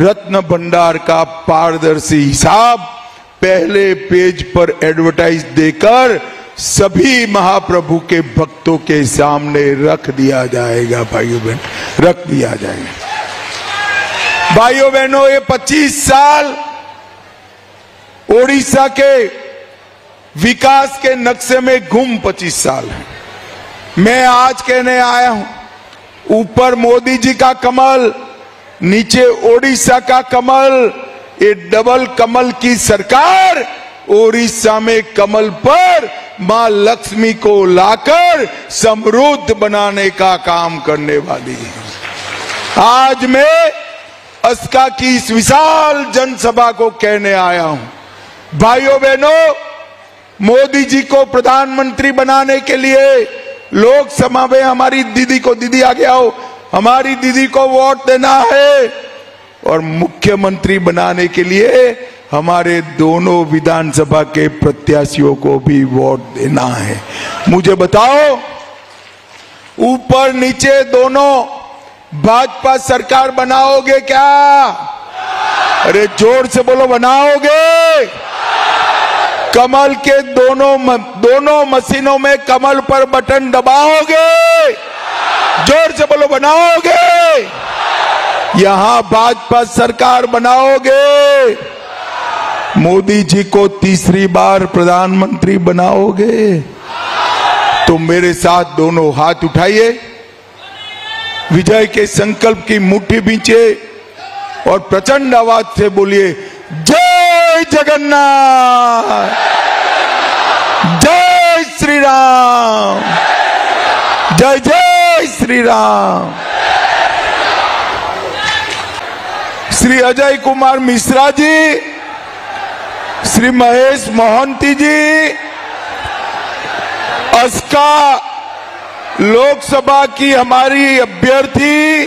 रत्न भंडार का पारदर्शी हिसाब पहले पेज पर एडवर्टाइज देकर सभी महाप्रभु के भक्तों के सामने रख दिया जाएगा, भाइयों बहन, रख दिया जाएगा। भाइयों बहनों, ये 25 साल ओडिशा के विकास के नक्शे में गुम 25 साल है। मैं आज कहने आया हूँ, ऊपर मोदी जी का कमल नीचे ओडिशा का कमल, ये डबल कमल की सरकार ओडिशा में कमल पर माँ लक्ष्मी को लाकर समृद्ध बनाने का काम करने वाली है। आज मैं अस्का की इस विशाल जनसभा को कहने आया हूँ। भाइयों बहनों, मोदी जी को प्रधानमंत्री बनाने के लिए लोकसभा में हमारी दीदी को दीदी आगे आओ हमारी दीदी को वोट देना है। और मुख्यमंत्री बनाने के लिए हमारे दोनों विधानसभा के प्रत्याशियों को भी वोट देना है। मुझे बताओ, ऊपर नीचे दोनों भाजपा सरकार बनाओगे क्या? अरे ज़ोर से बोलो, बनाओगे? कमल के दोनों दोनों मशीनों में कमल पर बटन दबाओगे? ज़ोर से बोलो, बनाओगे? यहाँ भाजपा सरकार बनाओगे? मोदी जी को तीसरी बार प्रधानमंत्री बनाओगे? तो मेरे साथ दोनों हाथ उठाइए। विजय के संकल्प की मुट्ठी बीचे और प्रचंड आवाज़ से बोलिए, जय जगन्नाथ! जय श्री राम जय जय श्री राम श्री अजय कुमार मिश्रा जी, श्री महेश मोहंती जी अस्का लोकसभा की हमारी अभ्यर्थी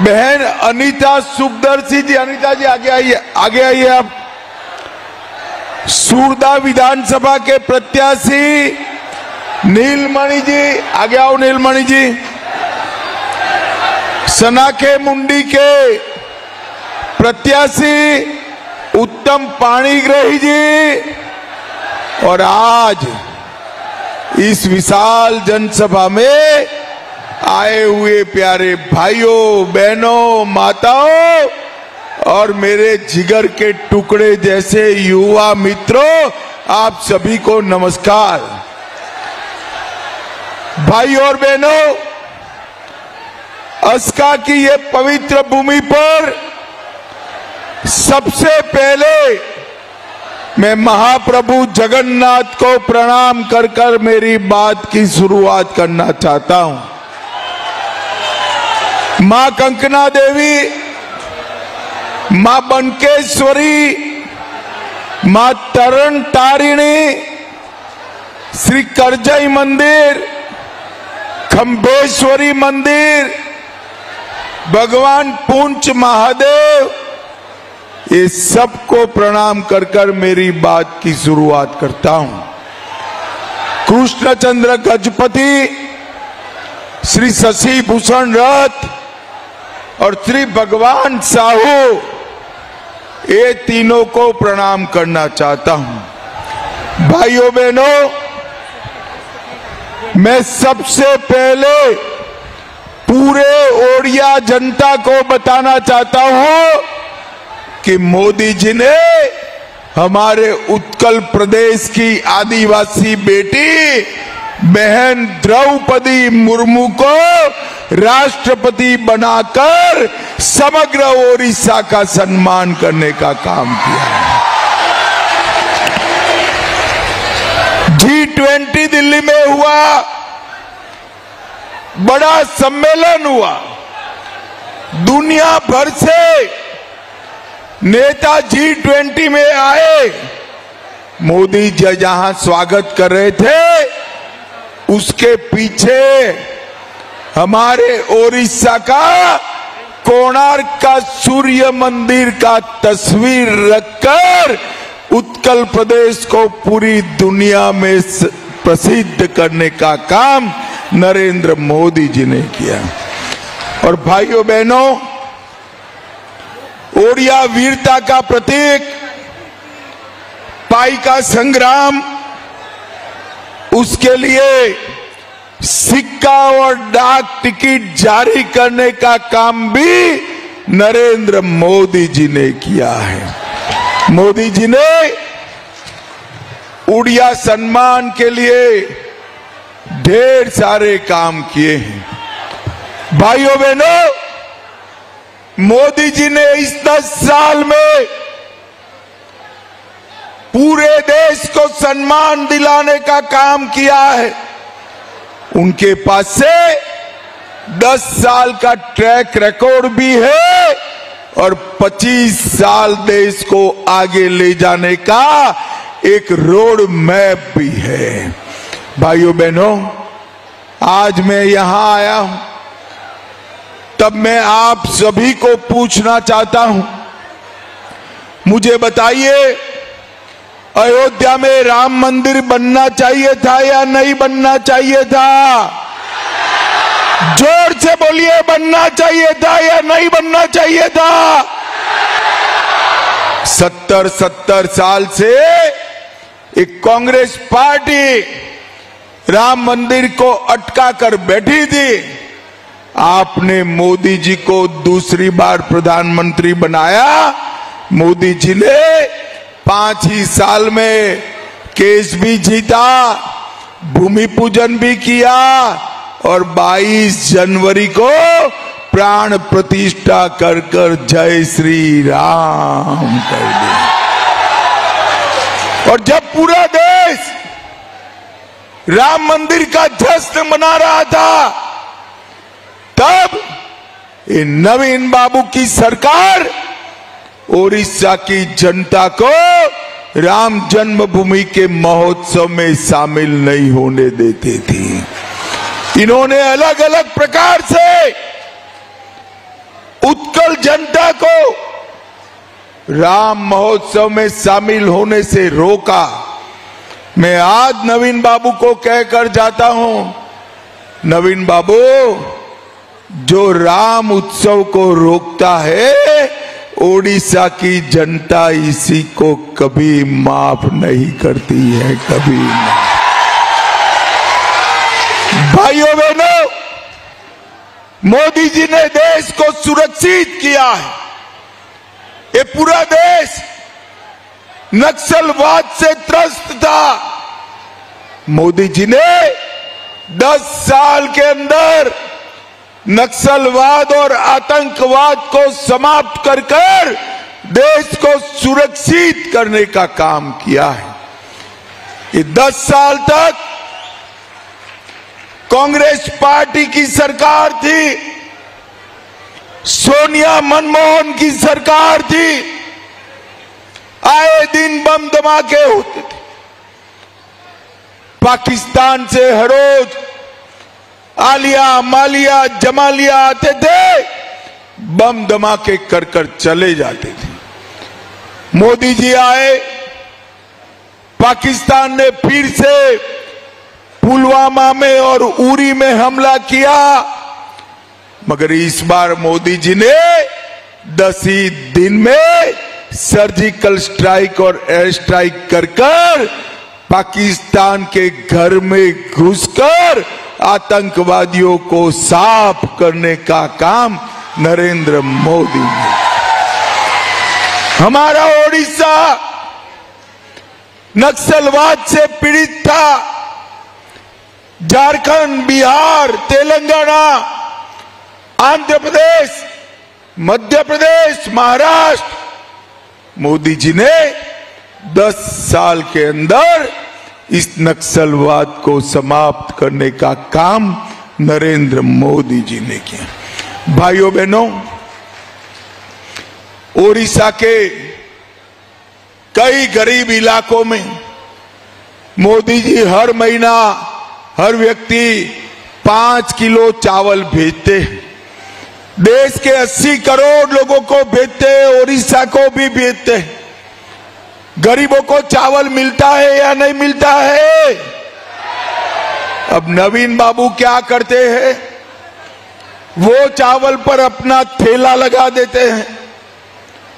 बहन अनीता सुखदर्शी जी। अनीता जी, आगे आइए आगे आइए आप। सूरदा विधानसभा के प्रत्याशी नीलमणि जी, आगे आओ नीलमणि जी। सनाखे मुंडी के प्रत्याशी उत्तम पाणीग्रही जी। और आज इस विशाल जनसभा में आए हुए प्यारे भाइयों, बहनों, माताओं और मेरे जिगर के टुकड़े जैसे युवा मित्रों, आप सभी को नमस्कार। भाई और बहनों अस्का की ये पवित्र भूमि पर सबसे पहले मैं महाप्रभु जगन्नाथ को प्रणाम कर कर मेरी बात की शुरुआत करना चाहता हूँ। माँ कंकना देवी, माँ बंकेश्वरी माँ तरण तारिणी, श्री करजई मंदिर खंबेश्वरी मंदिर, भगवान पूंच महादेव, ये सबको प्रणाम कर कर मेरी बात की शुरुआत करता हूँ। कृष्णचंद्र गजपति, श्री शशि भूषण रथ और श्री भगवान साहू, ये तीनों को प्रणाम करना चाहता हूँ। भाइयों बहनों मैं सबसे पहले पूरे ओडिया जनता को बताना चाहता हूँ कि मोदी जी ने हमारे उत्कल प्रदेश की आदिवासी बेटी बहन द्रौपदी मुर्मू को राष्ट्रपति बनाकर समग्र ओडिशा का सम्मान करने का काम किया है। जी ट्वेंटी हुआ, बड़ा सम्मेलन हुआ। दुनिया भर से नेता जी ट्वेंटी में आए। मोदी जी जहाँ स्वागत कर रहे थे, उसके पीछे हमारे ओडिशा का कोणार्क का सूर्य मंदिर का तस्वीर रखकर उत्कल प्रदेश को पूरी दुनिया में प्रसिद्ध करने का काम नरेंद्र मोदी जी ने किया। और भाइयों बहनों, ओडिया वीरता का प्रतीक, पाई का संग्राम, उसके लिए सिक्का और डाक टिकट जारी करने का काम भी नरेंद्र मोदी जी ने किया है। मोदी जी ने उड़िया सम्मान के लिए ढेर सारे काम किए हैं। भाइयों बहनों, मोदी जी ने इस दस साल में पूरे देश को सम्मान दिलाने का काम किया है। उनके पास से 10 साल का ट्रैक रिकॉर्ड भी है और 25 साल देश को आगे ले जाने का एक रोड मैप भी है। भाइयों बहनों, आज मैं यहाँ आया हूँ। तब मैं आप सभी को पूछना चाहता हूँ। मुझे बताइए, अयोध्या में राम मंदिर बनना चाहिए था या नहीं बनना चाहिए था? ज़ोर से बोलिए, बनना चाहिए था या नहीं बनना चाहिए था? सत्तर सत्तर साल से एक कांग्रेस पार्टी राम मंदिर को अटका कर बैठी थी। आपने मोदी जी को दूसरी बार प्रधानमंत्री बनाया। मोदी जी ने पाँच ही साल में केस भी जीता, भूमि पूजन भी किया और 22 जनवरी को प्राण प्रतिष्ठा कर कर जय श्री राम कर दिया। और जब पूरा देश राम मंदिर का जश्न मना रहा था, तब ये नवीन बाबू की सरकार ओडिशा की जनता को राम जन्मभूमि के महोत्सव में शामिल नहीं होने देती थी। इन्होंने अलग अलग प्रकार से उत्कल जनता को राम महोत्सव में शामिल होने से रोका। मैं आज नवीन बाबू को कहकर जाता हूँ। नवीन बाबू, जो राम उत्सव को रोकता है, ओडिशा की जनता इसी को कभी माफ़ नहीं करती है, कभी भाइयों बहनों, मोदी जी ने देश को सुरक्षित किया है। ये पूरा देश नक्सलवाद से त्रस्त था। मोदी जी ने 10 साल के अंदर नक्सलवाद और आतंकवाद को समाप्त कर कर देश को सुरक्षित करने का काम किया है। ये 10 साल तक कांग्रेस पार्टी की सरकार थी। सोनिया मनमोहन की सरकार थी। आए दिन बम धमाके होते थे। पाकिस्तान से हर रोज आलिया, मालिया, जमालिया आते थे, बम धमाके कर कर चले जाते थे। मोदी जी आए, पाकिस्तान ने फिर से पुलवामा में और उरी में हमला किया। मगर इस बार मोदी जी ने दस ही दिन में सर्जिकल स्ट्राइक और एयर स्ट्राइक कर कर पाकिस्तान के घर में घुसकर आतंकवादियों को साफ़ करने का काम नरेंद्र मोदी ने। हमारा ओडिशा नक्सलवाद से पीड़ित था। झारखंड, बिहार, तेलंगाना आंध्र प्रदेश, मध्य प्रदेश, महाराष्ट्र। मोदी जी ने 10 साल के अंदर इस नक्सलवाद को समाप्त करने का काम नरेंद्र मोदी जी ने किया। भाइयों बहनों, ओडिशा के कई गरीब इलाकों में मोदी जी हर महीना हर व्यक्ति पाँच किलो चावल भेजते हैं। देश के 80 करोड़ लोगों को हैं, ओडिशा को भी हैं। गरीबों को चावल मिलता है या नहीं मिलता है? अब नवीन बाबू क्या करते हैं? वो चावल पर अपना थैला लगा देते हैं,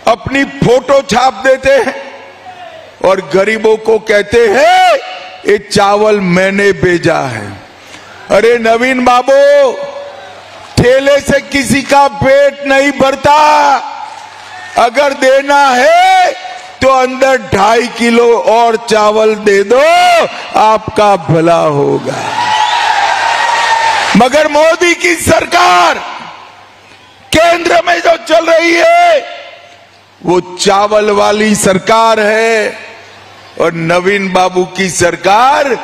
अपनी फ़ोटो छाप देते हैं और गरीबों को कहते हैं, ये चावल मैंने भेजा है। अरे नवीन बाबू ठेले से किसी का पेट नहीं भरता। अगर देना है तो अंदर ढाई किलो और चावल दे दो, आपका भला होगा। मगर मोदी की सरकार, केंद्र में जो चल रही है, वो चावल वाली सरकार है, और नवीन बाबू की सरकार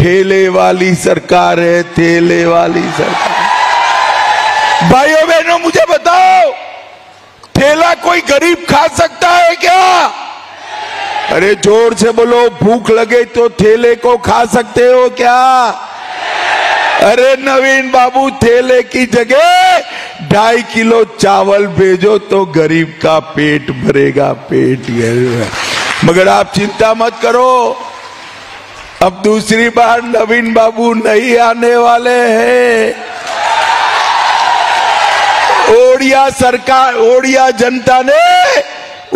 ठेले वाली सरकार है, ठेले वाली सरकार। भाइयों बहनों, मुझे बताओ, ठेला कोई गरीब खा सकता है क्या? अरे ज़ोर से बोलो, भूख लगे तो ठेले को खा सकते हो क्या? अरे नवीन बाबू, ठेले की जगह ढाई किलो चावल भेजो तो गरीब का पेट भरेगा, पेट मगर आप चिंता मत करो, अब दूसरी बार नवीन बाबू नहीं आने वाले हैं। ओडिया सरकार, ओडिया जनता ने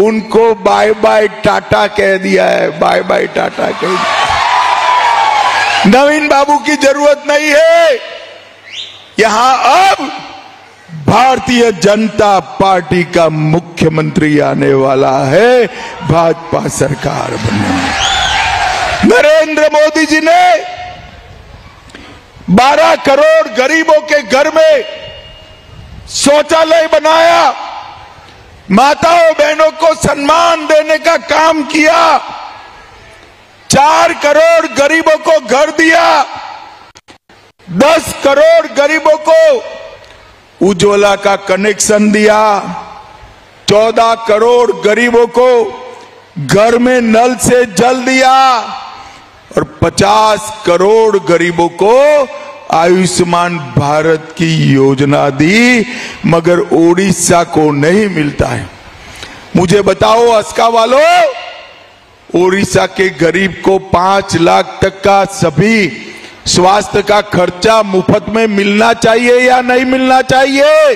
उनको बाय बाय टाटा कह दिया है बाय बाय टाटा कह दिया नवीन बाबू की ज़रूरत नहीं है। यहाँ अब भारतीय जनता पार्टी का मुख्यमंत्री आने वाला है, भाजपा सरकार बनने नरेंद्र मोदी जी ने 12 करोड़ गरीबों के घर में शौचालय बनाया। माताओं बहनों को सम्मान देने का काम किया। चार करोड़ गरीबों को घर दिया। दस करोड़ गरीबों को उज्ज्वला का कनेक्शन दिया। चौदह करोड़ गरीबों को घर में नल से जल दिया। और पचास करोड़ गरीबों को आयुष्मान भारत की योजना दी, मगर ओडिशा को नहीं मिलता है। मुझे बताओ, अस्का वालों, ओडिशा के गरीब को पाँच लाख तक का सभी स्वास्थ्य का खर्चा मुफ़्त में मिलना चाहिए या नहीं मिलना चाहिए?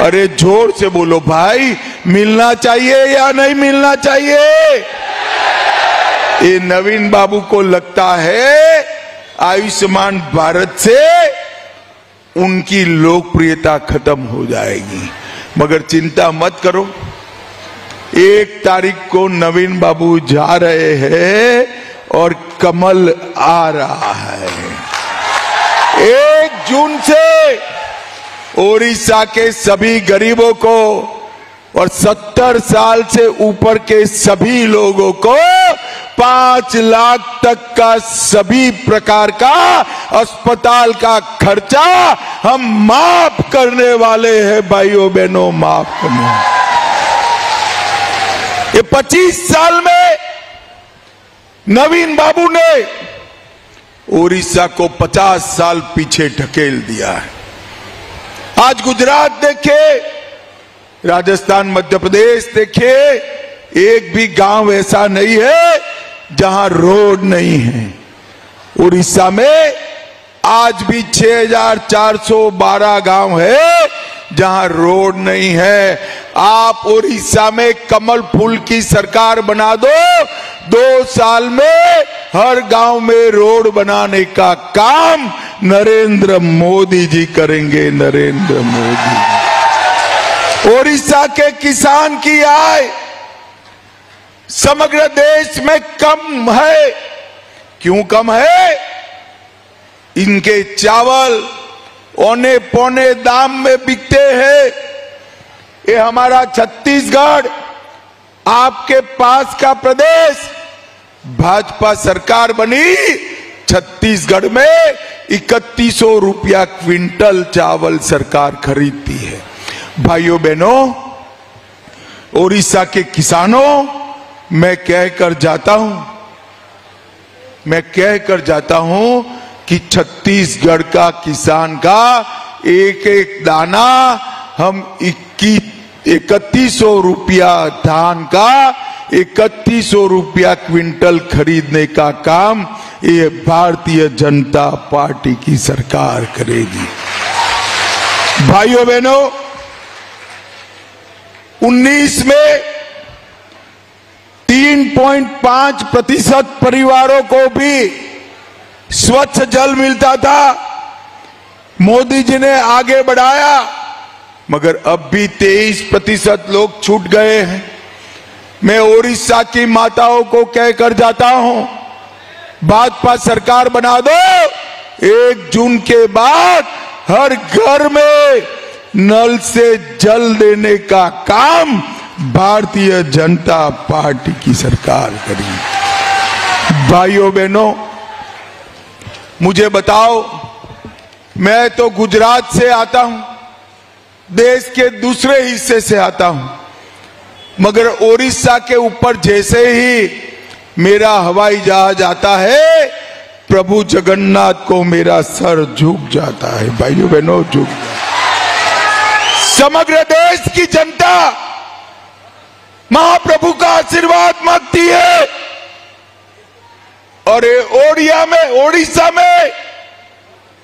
अरे ज़ोर से बोलो भाई, मिलना चाहिए या नहीं मिलना चाहिए? ये नवीन बाबू को लगता है आयुष्मान भारत से उनकी लोकप्रियता खत्म हो जाएगी। मगर चिंता मत करो। एक तारीख को नवीन बाबू जा रहे हैं और कमल आ रहा है। एक जून से ओडिशा के सभी गरीबों को और सत्तर साल से ऊपर के सभी लोगों को पाँच लाख तक का सभी प्रकार का अस्पताल का खर्चा हम माफ़ करने वाले हैं, भाइयों बहनों, माफ़ करने ये 25 साल में नवीन बाबू ने ओडिशा को 50 साल पीछे ढकेल दिया है। आज गुजरात देखे, राजस्थान, मध्य प्रदेश देखे, एक भी गाँव ऐसा नहीं है जहाँ रोड नहीं है। उड़ीसा में आज भी 6,412 गाँव है जहाँ रोड नहीं है। आप उड़ीसा में कमल फूल की सरकार बना दो। दो साल में हर गाँव में रोड बनाने का काम नरेंद्र मोदी जी करेंगे नरेंद्र मोदी ओडिशा के किसान की आय समग्र देश में कम है। क्यों कम है? इनके चावल औने पौने दाम में बिकते हैं। ये हमारा छत्तीसगढ़, आपके पास का प्रदेश, भाजपा सरकार बनी, छत्तीसगढ़ में इकतीस रुपया क्विंटल चावल सरकार खरीदती है। भाइयों बहनों ओडिशा के किसानों मैं कह कर जाता हूँ। मैं कह कर जाता हूँ कि छत्तीसगढ़ का किसान का एक एक दाना हम इक्कीस इकतीस सौ रुपया धान का, इकतीस सौ रुपया क्विंटल खरीदने का काम ये भारतीय जनता पार्टी की सरकार करेगी। भाइयों बहनों 19 में 3.5 प्रतिशत परिवारों को भी स्वच्छ जल मिलता था। मोदी जी ने आगे बढ़ाया, मगर अब भी 23 प्रतिशत लोग छूट गए हैं। मैं ओडिशा की माताओं को कहकर जाता हूँ, भाजपा सरकार बना दो, एक जून के बाद हर घर में नल से जल देने का काम भारतीय जनता पार्टी की सरकार करी। भाइयों बहनों, मुझे बताओ, मैं तो गुजरात से आता हूँ, देश के दूसरे हिस्से से आता हूँ, मगर ओडिशा के ऊपर जैसे ही मेरा हवाई जहाज़ आता है, प्रभु जगन्नाथ को मेरा सर झुक जाता है। भाइयों बहनों, झुक समग्र देश की जनता महाप्रभु का आशीर्वाद मांगती है। और ओडिया में, ओडिशा में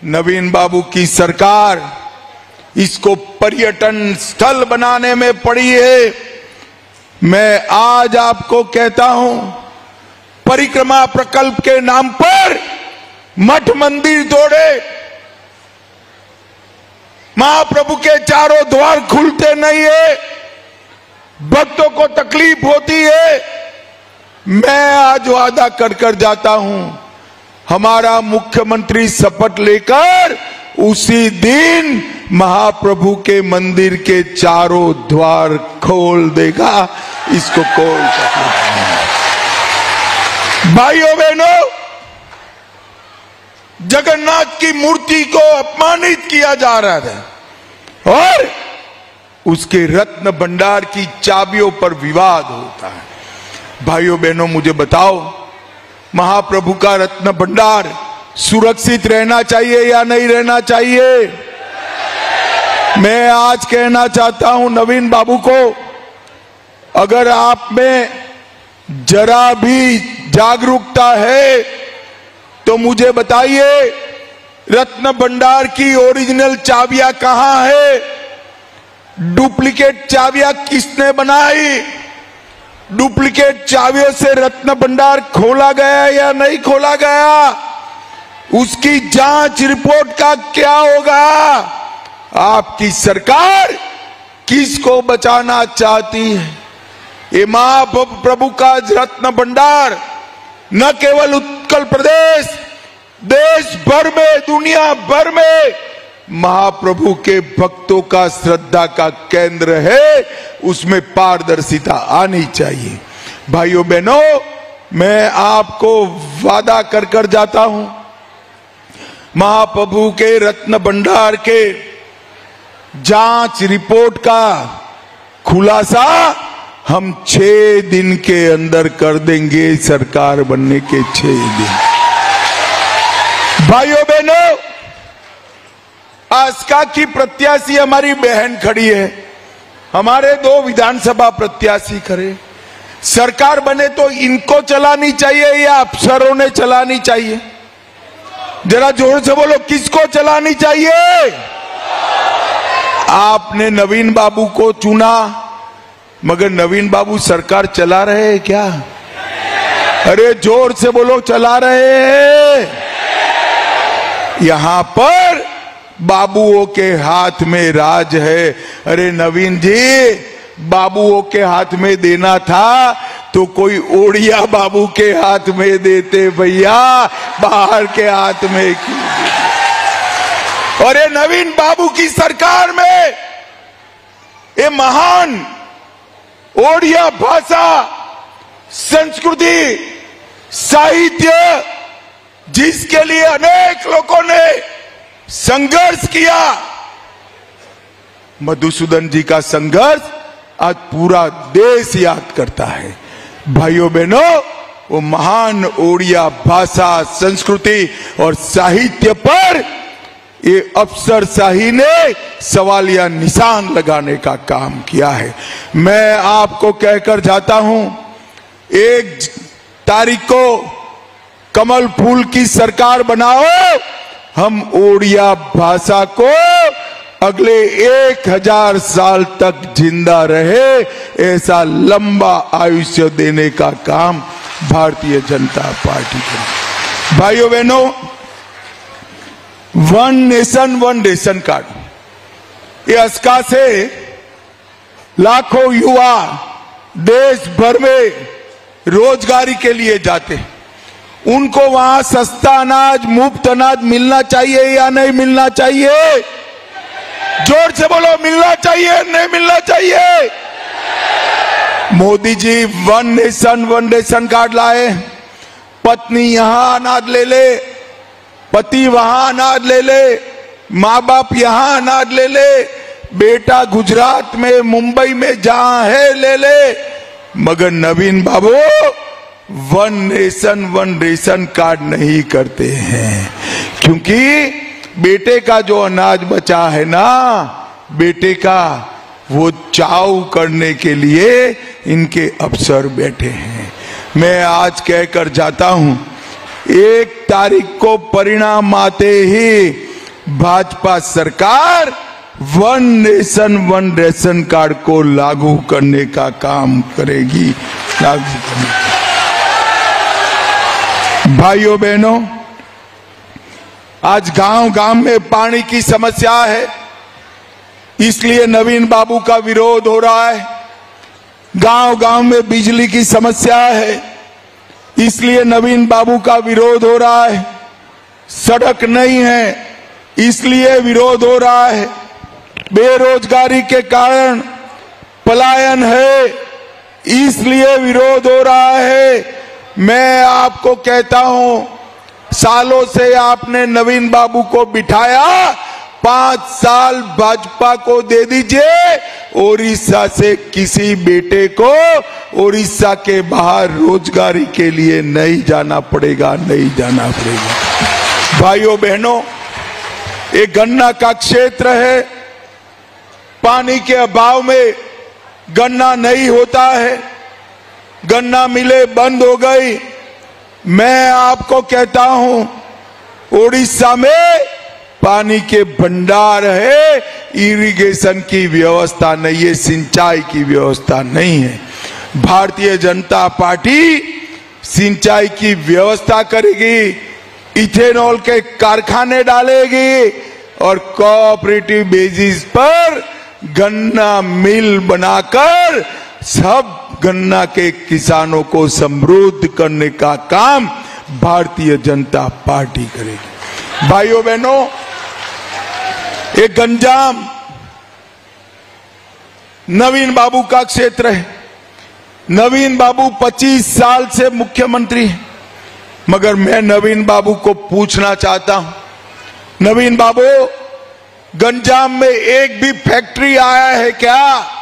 नवीन बाबू की सरकार इसको पर्यटन स्थल बनाने में पड़ी है। मैं आज आपको कहता हूँ, परिक्रमा प्रकल्प के नाम पर मठ मंदिर तोड़े महाप्रभु के चारों द्वार खुलते नहीं है। भक्तों को तकलीफ़ होती है। मैं आज वादा कर कर जाता हूँ। हमारा मुख्यमंत्री शपथ लेकर उसी दिन महाप्रभु के मंदिर के चारों द्वार खोल देगा। इसको कोई है। भाइयों बहनों, जगन्नाथ की मूर्ति को अपमानित किया जा रहा था और उसके रत्न भंडार की चाबियों पर विवाद होता है। भाइयों बहनों, मुझे बताओ, महाप्रभु का रत्न भंडार सुरक्षित रहना चाहिए या नहीं रहना चाहिए? मैं आज कहना चाहता हूँ नवीन बाबू को, अगर आप में जरा भी जागरूकता है तो मुझे बताइए, रत्न भंडार की ओरिजिनल चाबियाँ कहाँ है? डुप्लीकेट चाबियाँ किसने बनाई? डुप्लीकेट चाबियों से रत्न भंडार खोला गया या नहीं खोला गया? उसकी जाँच रिपोर्ट का क्या होगा? आपकी सरकार किसको बचाना चाहती है? ये महाप्रभु का रत्न भंडार न केवल उत्कल प्रदेश, देश भर में, दुनिया भर में महाप्रभु के भक्तों का श्रद्धा का केंद्र है, उसमें पारदर्शिता आनी चाहिए। भाइयों बहनों, मैं आपको वादा कर कर जाता हूँ। महाप्रभु के रत्न भंडार के जाँच रिपोर्ट का खुलासा हम छह दिन के अंदर कर देंगे, सरकार बनने के छह दिन। भाइयों बहनों आस्का की प्रत्याशी हमारी बहन खड़ी है। हमारे दो विधानसभा प्रत्याशी खड़े। सरकार बने तो इनको चलानी चाहिए या अफसरों ने चलानी चाहिए? जरा ज़ोर से बोलो, किसको चलानी चाहिए? आपने नवीन बाबू को चुना, मगर नवीन बाबू सरकार चला रहे हैं क्या? अरे ज़ोर से बोलो, चला रहे हैं। यहाँ पर बाबुओं के हाथ में राज है अरे नवीन जी, बाबुओं के हाथ में देना था तो कोई ओडिया बाबू के हाथ में देते भैया, बाहर के हाथ में देते? और ये नवीन बाबू की सरकार में ये महान ओडिया भाषा, संस्कृति, साहित्य, जिसके लिए अनेक लोगों ने संघर्ष किया। मधुसूदन जी का संघर्ष आज पूरा देश याद करता है। भाइयों बहनों, वो महान ओडिया भाषा, संस्कृति और साहित्य पर ये अफसर शाही ने सवालिया निशान लगाने का काम किया है। मैं आपको कहकर जाता हूँ, एक तारीख को कमल फूल की सरकार बनाओ हम ओडिया भाषा को अगले एक हज़ार साल तक ज़िंदा रहे, ऐसा लंबा आयुष्य देने का काम भारतीय जनता पार्टी का भाइयों, बहनों one nation one ration card ये अस्का से लाखों युवा देश भर में रोजगारी के लिए जाते हैं। उनको वहाँ सस्ता अनाज, मुफ़्त अनाज मिलना चाहिए या नहीं मिलना चाहिए? ज़ोर से बोलो, मिलना चाहिए, नहीं मिलना चाहिए? Modi ji one nation one ration card लाए। पत्नी यहाँ अनाज ले ले, पति वहाँ अनाज ले ले माँ बाप यहाँ अनाज ले ले, बेटा गुजरात में, मुंबई में जहाँ है, ले ले। मगर Naveen Babu one nation one ration card नहीं करते हैं। क्योंकि बेटे का जो अनाज बचा है ना, बेटे का, वो चाव करने के लिए इनके अफसर बैठे हैं। मैं आज कहकर जाता हूँ, एक तारीख को परिणाम आते ही भाजपा सरकार one nation one ration card को लागू करने का काम करेगी। लागू करने भाइयों बहनों, आज गाँव गाँव में पानी की समस्या है। इसलिए नवीन बाबू का विरोध हो रहा है। गाँव गाँव में बिजली की समस्या है। इसलिए नवीन बाबू का विरोध हो रहा है। सड़क नहीं है, इसलिए विरोध हो रहा है। बेरोजगारी के कारण पलायन है, इसलिए विरोध हो रहा है। मैं आपको कहता हूँ, सालों से आपने नवीन बाबू को बिठाया, पाँच साल भाजपा को दे दीजिए ओडिशा से किसी बेटे को ओडिशा के बाहर रोजगारी के लिए नहीं जाना पड़ेगा, नहीं जाना पड़ेगा। भाइयों बहनों, एक गन्ना का क्षेत्र है, पानी के अभाव में गन्ना नहीं होता है। गन्ना मिले, बंद हो गई। मैं आपको कहता हूँ उड़ीसा में पानी के भंडार है इरिगेशन की व्यवस्था नहीं है, सिंचाई की व्यवस्था नहीं है। भारतीय जनता पार्टी सिंचाई की व्यवस्था करेगी, इथेनॉल के कारखाने डालेगी और कोऑपरेटिव बेसिस पर गन्ना मिल बनाकर सब गन्ना के किसानों को समृद्ध करने का काम भारतीय जनता पार्टी करेगी। भाइयों बहनों, एक गंजाम नवीन बाबू का क्षेत्र है। नवीन बाबू 25 साल से मुख्यमंत्री है। मगर मैं नवीन बाबू को पूछना चाहता हूँ। नवीन बाबू, गंजाम में एक भी फैक्ट्री आया है क्या?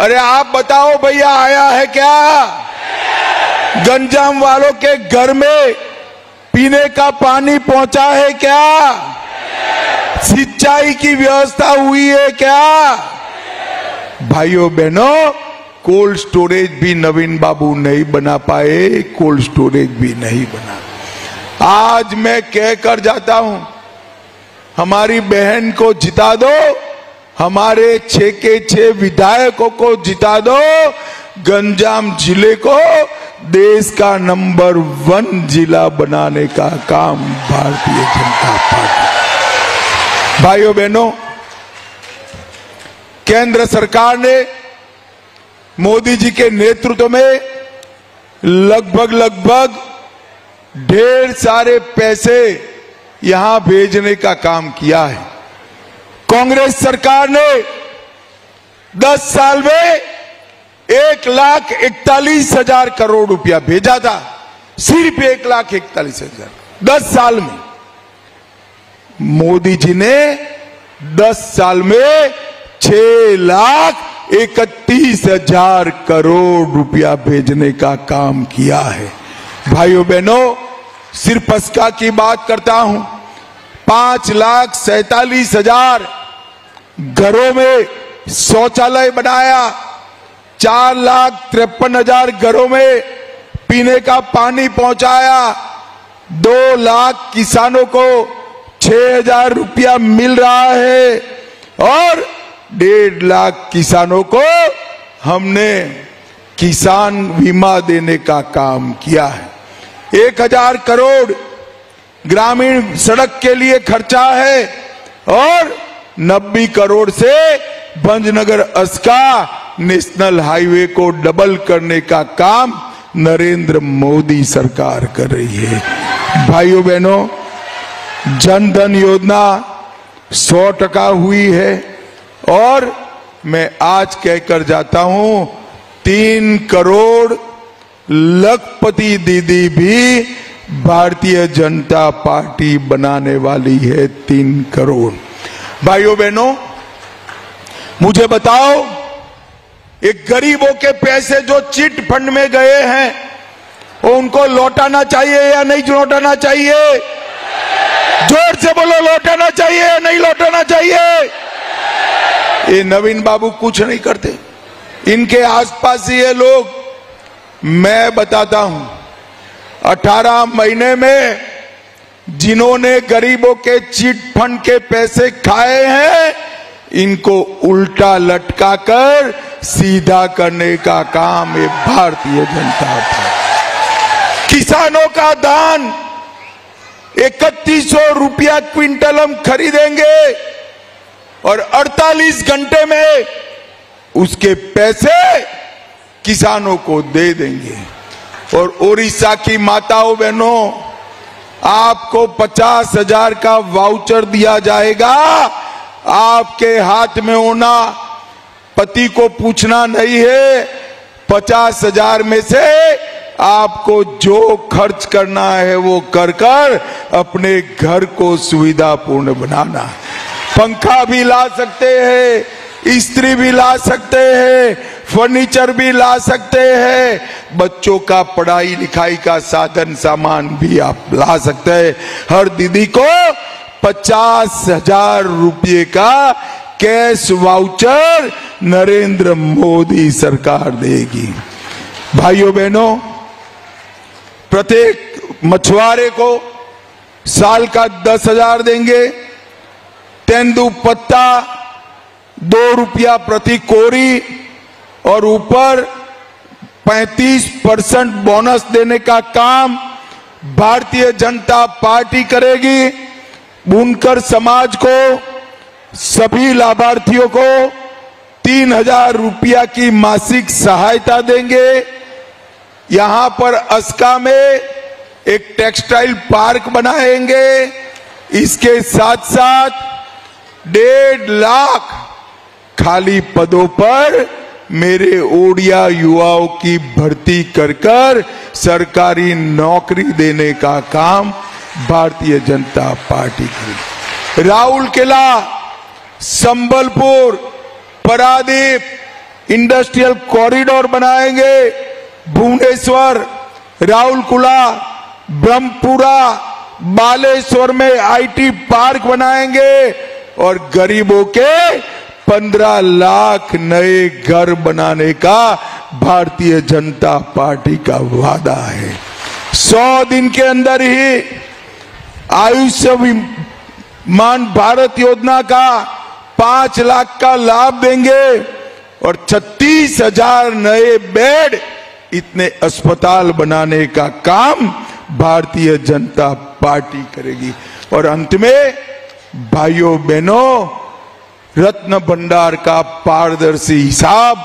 अरे आप बताओ भैया, आया है क्या? गंजाम वालों के घर में पीने का पानी पहुँचा है क्या? सिंचाई की व्यवस्था हुई है क्या? भाइयों बहनों, कोल्ड स्टोरेज भी नवीन बाबू नहीं बना पाए, कोल्ड स्टोरेज भी नहीं बना। आज मैं कह कर जाता हूँ, हमारी बहन को जिता दो हमारे छह के छह विधायकों को जिता दो, गंजाम ज़िले को देश का नंबर वन जिला बनाने का काम भारतीय जनता पार्टी। भाइयों, बहनों, केंद्र सरकार ने मोदी जी के नेतृत्व में लगभग लगभग ढेर सारे पैसे यहाँ भेजने का काम किया है। कांग्रेस सरकार ने 10 साल में एक लाख इकतालीस हज़ार करोड़ रुपया भेजा था। सिर्फ़ एक लाख इकतालीस हज़ार। दस साल में। मोदी जी ने 10 साल में छह लाख इकतीस हज़ार करोड़ रुपया भेजने का काम किया है। भाइयों बहनों, सिर्फ़ पस्का की बात करता हूँ। पाँच लाख सैतालीस हज़ार घरों में शौचालय बनाया, चार लाख तिरपन हज़ार घरों में पीने का पानी पहुँचाया, दो लाख किसानों को छह हज़ार रुपया मिल रहा है और डेढ़ लाख किसानों को हमने किसान बीमा देने का काम किया है। एक हज़ार करोड़ ग्रामीण सड़क के लिए खर्चा है और नब्बे करोड़ से भंजनगर अस्का नेशनल हाईवे को डबल करने का काम नरेंद्र मोदी सरकार कर रही है। भाइयों बहनों, जन धन योजना सौ टका हुई है और मैं आज कहकर जाता हूँ, तीन करोड़ लखपति दीदी भी भारतीय जनता पार्टी बनाने वाली है तीन करोड़। भाइयों, बहनों, मुझे बताओ एक गरीबों के पैसे जो चिट फंड में गए हैं, वो उनको लौटाना चाहिए या नहीं लौटाना चाहिए? ज़ोर से बोलो, लौटाना चाहिए या नहीं लौटाना चाहिए? ये नवीन बाबू कुछ नहीं करते। इनके आसपास ये लोग, मैं बताता हूँ 18 महीने में जिन्होंने गरीबों के चिट फंड के पैसे खाए हैं, इनको उल्टा लटका कर सीधा करने का काम ये भारतीय जनता था किसानों का दान इकतीस सौ रुपया क्विंटल हम खरीदेंगे और 48 घंटे में उसके पैसे किसानों को दे देंगे। और ओडिशा की माताओं बहनों आपको पचास हज़ार का वाउचर दिया जाएगा। आपके हाथ में होना, पति को पूछना नहीं है। पचास हज़ार में से आपको जो खर्च करना है वो कर कर अपने घर को सुविधापूर्ण बनाना। पंखा भी ला सकते हैं, स्त्री भी ला सकते हैं फर्नीचर भी ला सकते हैं। बच्चों का पढ़ाई लिखाई का साधन सामान भी आप ला सकते हैं। हर दीदी को पचास हज़ार रुपये का कैश वाउचर नरेंद्र मोदी सरकार देगी। भाइयों बहनों, प्रत्येक मछुआरे को साल का दस हज़ार देंगे। तेंदु पत्ता दो रुपया प्रति कोरी और ऊपर 35 परसेंट बोनस देने का काम भारतीय जनता पार्टी करेगी। बुनकर समाज को, सभी लाभार्थियों को तीन हज़ार रुपया की मासिक सहायता देंगे। यहाँ पर अस्का में एक टेक्सटाइल पार्क बनाएँगे। इसके साथ साथ डेढ़ लाख खाली पदों पर मेरे ओडिया युवाओं की भर्ती कर कर सरकारी नौकरी देने का काम भारतीय जनता पार्टी की। राहुल किला, संबलपुर, परादीप, इंडस्ट्रियल कॉरिडोर बनाएँगे, भुवनेश्वर राहुलकुला ब्रह्मपुरा, बालेश्वर में आईटी पार्क बनाएँगे और गरीबों के पंद्रह लाख नए घर बनाने का भारतीय जनता पार्टी का वादा है। सौ दिन के अंदर ही आयुष्मान भारत योजना का पाँच लाख का लाभ देंगे और छत्तीस हज़ार नए बेड इतने अस्पताल बनाने का काम भारतीय जनता पार्टी करेगी। और अंत में भाइयों बहनों रत्न भंडार का पारदर्शी हिसाब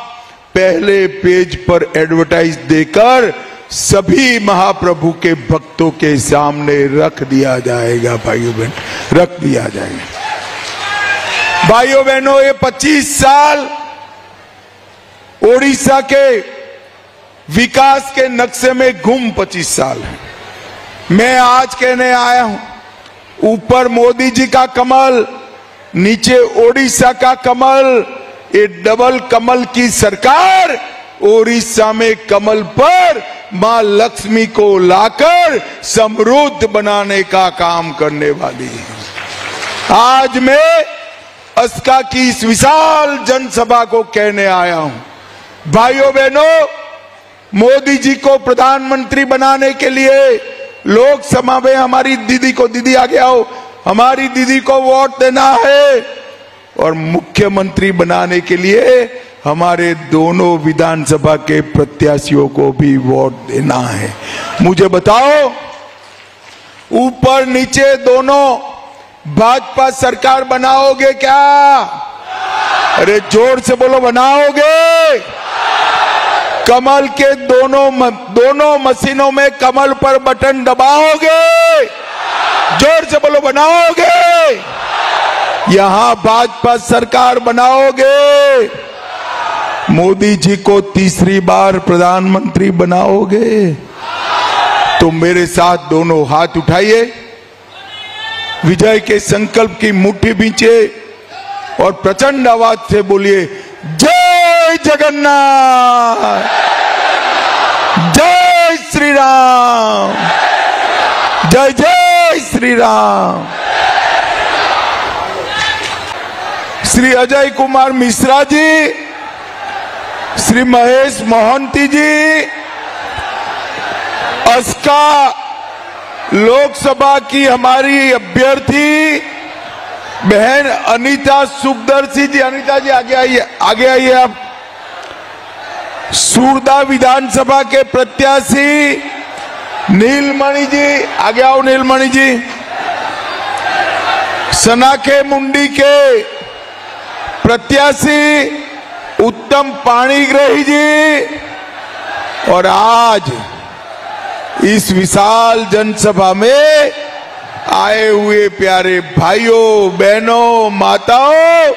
पहले पेज पर एडवर्टाइज देकर सभी महाप्रभु के भक्तों के सामने रख दिया जाएगा, भाइयों बहन, रख दिया जाएगा। भाइयों बहनों, ये 25 साल ओडिशा के विकास के नक्शे में घूम 25 साल है। मैं आज कहने आया हूँ, ऊपर मोदी जी का कमल नीचे ओडिशा का कमल, ये डबल कमल की सरकार, ओडिशा में कमल पर माँ लक्ष्मी को लाकर समृद्ध बनाने का काम करने वाली है। आज मैं अस्का की इस विशाल जनसभा को कहने आया हूँ। भाइयों बहनों, मोदी जी को प्रधानमंत्री बनाने के लिए लोकसभा में हमारी दीदी को दीदी आ गया आओ हमारी दीदी को वोट देना है और मुख्यमंत्री बनाने के लिए हमारे दोनों विधानसभा के प्रत्याशियों को भी वोट देना है। मुझे बताओ, ऊपर नीचे दोनों भाजपा सरकार बनाओगे क्या? अरे ज़ोर से बोलो, बनाओगे? कमल के दोनों दोनों मशीनों में कमल पर बटन दबाओगे? ज़ोर से बोलो, बनाओगे? यहाँ भाजपा सरकार बनाओगे? मोदी जी को तीसरी बार प्रधानमंत्री बनाओगे? तो मेरे साथ दोनों हाथ उठाइए। विजय के संकल्प की मुट्ठी बीचे और प्रचंड आवाज़ से बोलिए, जय जगन्नाथ! जय श्री राम जय जय श्री राम श्री अजय कुमार मिश्रा जी, श्री महेश मोहंती जी अस्का लोकसभा की हमारी अभ्यर्थी बहन अनीता सुखदर्शी जी। अनीता जी, आगे आइए आगे आइए आप। सूरदा विधानसभा के प्रत्याशी नीलमणि जी, आगे आओ नीलमणि जी। सनाखे मुंडी के प्रत्याशी उत्तम पाणीग्रही जी। और आज इस विशाल जनसभा में आए हुए प्यारे भाइयों, बहनों, माताओं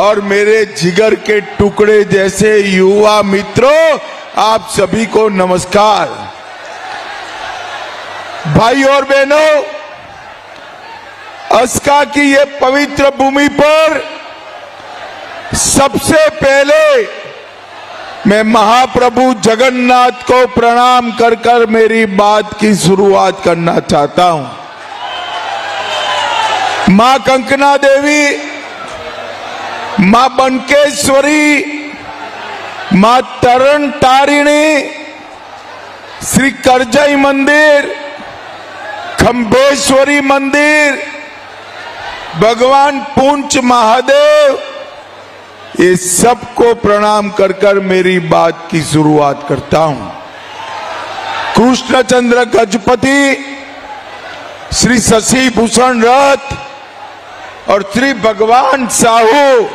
और मेरे जिगर के टुकड़े जैसे युवा मित्रों, आप सभी को नमस्कार। भाई और बहनों, अस्का की ये पवित्र भूमि पर सबसे पहले मैं महाप्रभु जगन्नाथ को प्रणाम कर कर मेरी बात की शुरुआत करना चाहता हूँ। माँ कंकना देवी, माँ बनकेश्वरी, माँ तरण तारिणी, श्री करजई मंदिर खंबेश्वरी मंदिर, भगवान पूंच महादेव, ये सबको प्रणाम कर कर मेरी बात की शुरुआत करता हूँ। कृष्णचंद्र गजपति, श्री शशि भूषण रथ और श्री भगवान साहू,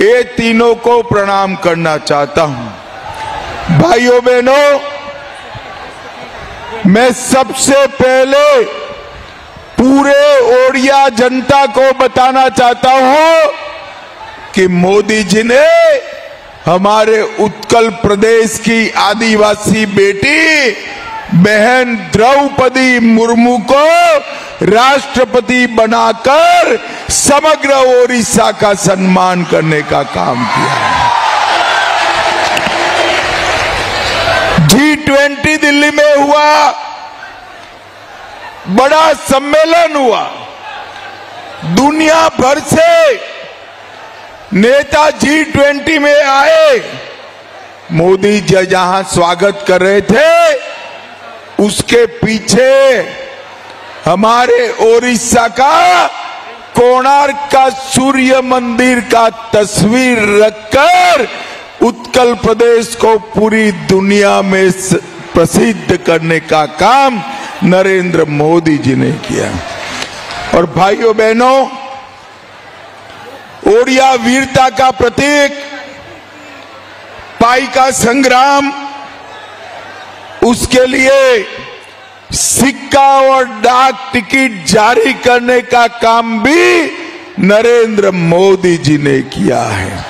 ये तीनों को प्रणाम करना चाहता हूँ। भाइयों बहनों मैं सबसे पहले पूरे ओडिया जनता को बताना चाहता हूँ कि मोदी जी ने हमारे उत्कल प्रदेश की आदिवासी बेटी बहन द्रौपदी मुर्मू को राष्ट्रपति बनाकर समग्र ओडिशा का सम्मान करने का काम किया जी में हुआ, बड़ा सम्मेलन हुआ। दुनिया भर से नेता जी ट्वेंटी में आए। मोदी जी जहाँ स्वागत कर रहे थे, उसके पीछे हमारे ओडिशा का कोणार्क का सूर्य मंदिर का तस्वीर रखकर उत्कल प्रदेश को पूरी दुनिया में प्रसिद्ध करने का काम नरेंद्र मोदी जी ने किया। और भाइयों बहनों, ओडिया वीरता का प्रतीक, पाई का संग्राम, उसके लिए सिक्का और डाक टिकट जारी करने का काम भी नरेंद्र मोदी जी ने किया है।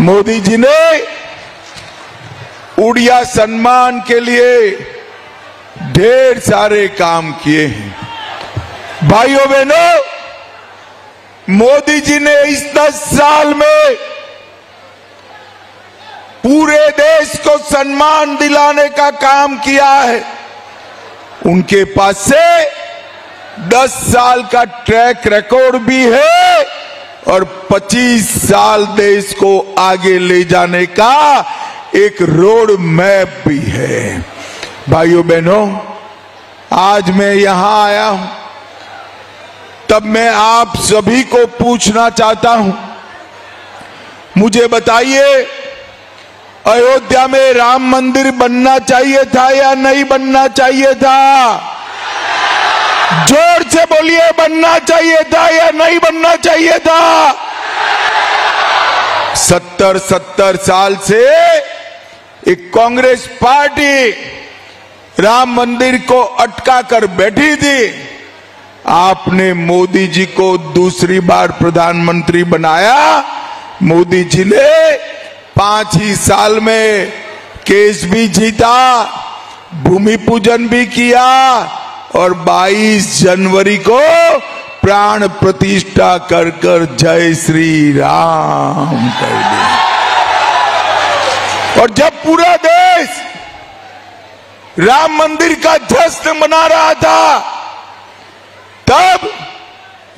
मोदी जी ने उड़िया सम्मान के लिए ढेर सारे काम किए हैं। भाइयों बहनों, मोदी जी ने इस दस साल में पूरे देश को सम्मान दिलाने का काम किया है। उनके पास से 10 साल का ट्रैक रिकॉर्ड भी है और 25 साल देश को आगे ले जाने का एक रोड मैप भी है। भाइयों बहनों, आज मैं यहाँ आया हूँ। तब मैं आप सभी को पूछना चाहता हूँ। मुझे बताइए, अयोध्या में राम मंदिर बनना चाहिए था या नहीं बनना चाहिए था? ज़ोर से बोलिए, बनना चाहिए था या नहीं बनना चाहिए था? सत्तर सत्तर साल से एक कांग्रेस पार्टी राम मंदिर को अटका कर बैठी थी। आपने मोदी जी को दूसरी बार प्रधानमंत्री बनाया। मोदी जी ने पाँच ही साल में केस भी जीता, भूमि पूजन भी किया और 22 जनवरी को प्राण प्रतिष्ठा कर कर जय श्री राम कर दिया। और जब पूरा देश राम मंदिर का जश्न मना रहा था, तब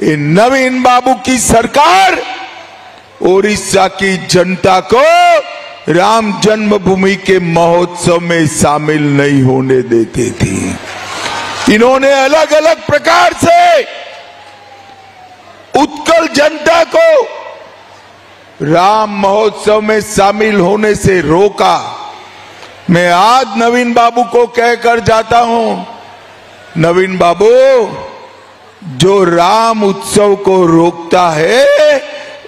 नवीन बाबू की सरकार ओडिशा की जनता को राम जन्मभूमि के महोत्सव में शामिल नहीं होने देती थी। इन्होंने अलग अलग प्रकार से उत्कल जनता को राम महोत्सव में शामिल होने से रोका। मैं आज नवीन बाबू को कहकर जाता हूँ। नवीन बाबू, जो राम उत्सव को रोकता है,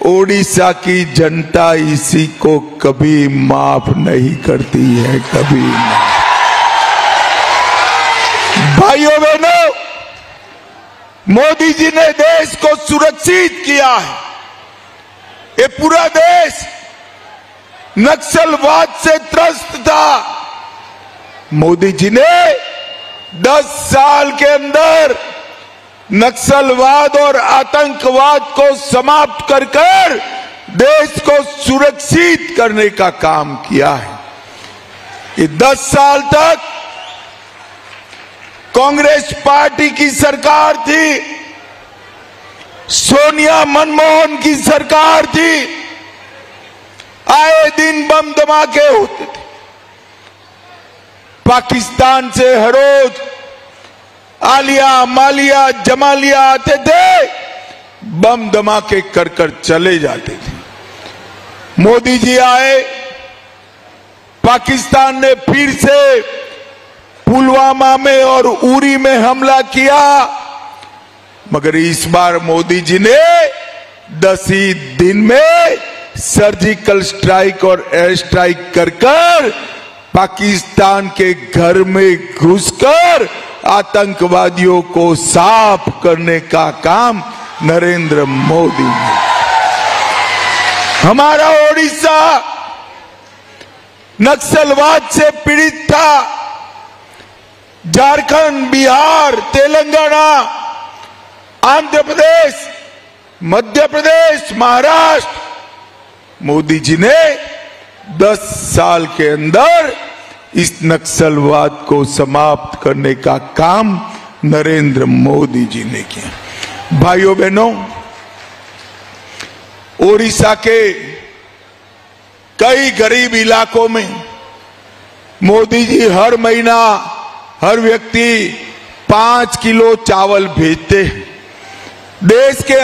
ओडिशा की जनता इसी को कभी माफ़ नहीं करती है, कभी भाइयों बहनों, मोदी जी ने देश को सुरक्षित किया है। ये पूरा देश, नक्सलवाद से त्रस्त था। मोदी जी ने 10 साल के अंदर नक्सलवाद और आतंकवाद को समाप्त कर कर देश को सुरक्षित करने का काम किया है। ये 10 साल तक कांग्रेस पार्टी की सरकार थी। सोनिया मनमोहन की सरकार थी। आए दिन बम धमाके होते थे। पाकिस्तान से हर रोज आलिया, मालिया, जमालिया आते थे। बम धमाके कर कर चले जाते थे। मोदी जी आए। पाकिस्तान ने फिर से पुलवामा में और उरी में हमला किया। मगर इस बार मोदी जी ने दस ही दिन में सर्जिकल स्ट्राइक और एयर स्ट्राइक कर कर पाकिस्तान के घर में घुसकर आतंकवादियों को साफ़ करने का काम नरेंद्र मोदी ने। हमारा ओडिशा नक्सलवाद से पीड़ित था। झारखंड, बिहार, तेलंगाना आंध्र प्रदेश, मध्य प्रदेश, महाराष्ट्र। मोदी जी ने 10 साल के अंदर इस नक्सलवाद को समाप्त करने का काम नरेंद्र मोदी जी ने किया। भाइयों बहनों, ओडिशा के कई गरीब इलाकों में मोदी जी हर महीना हर व्यक्ति पाँच किलो चावल भेजते हैं। देश के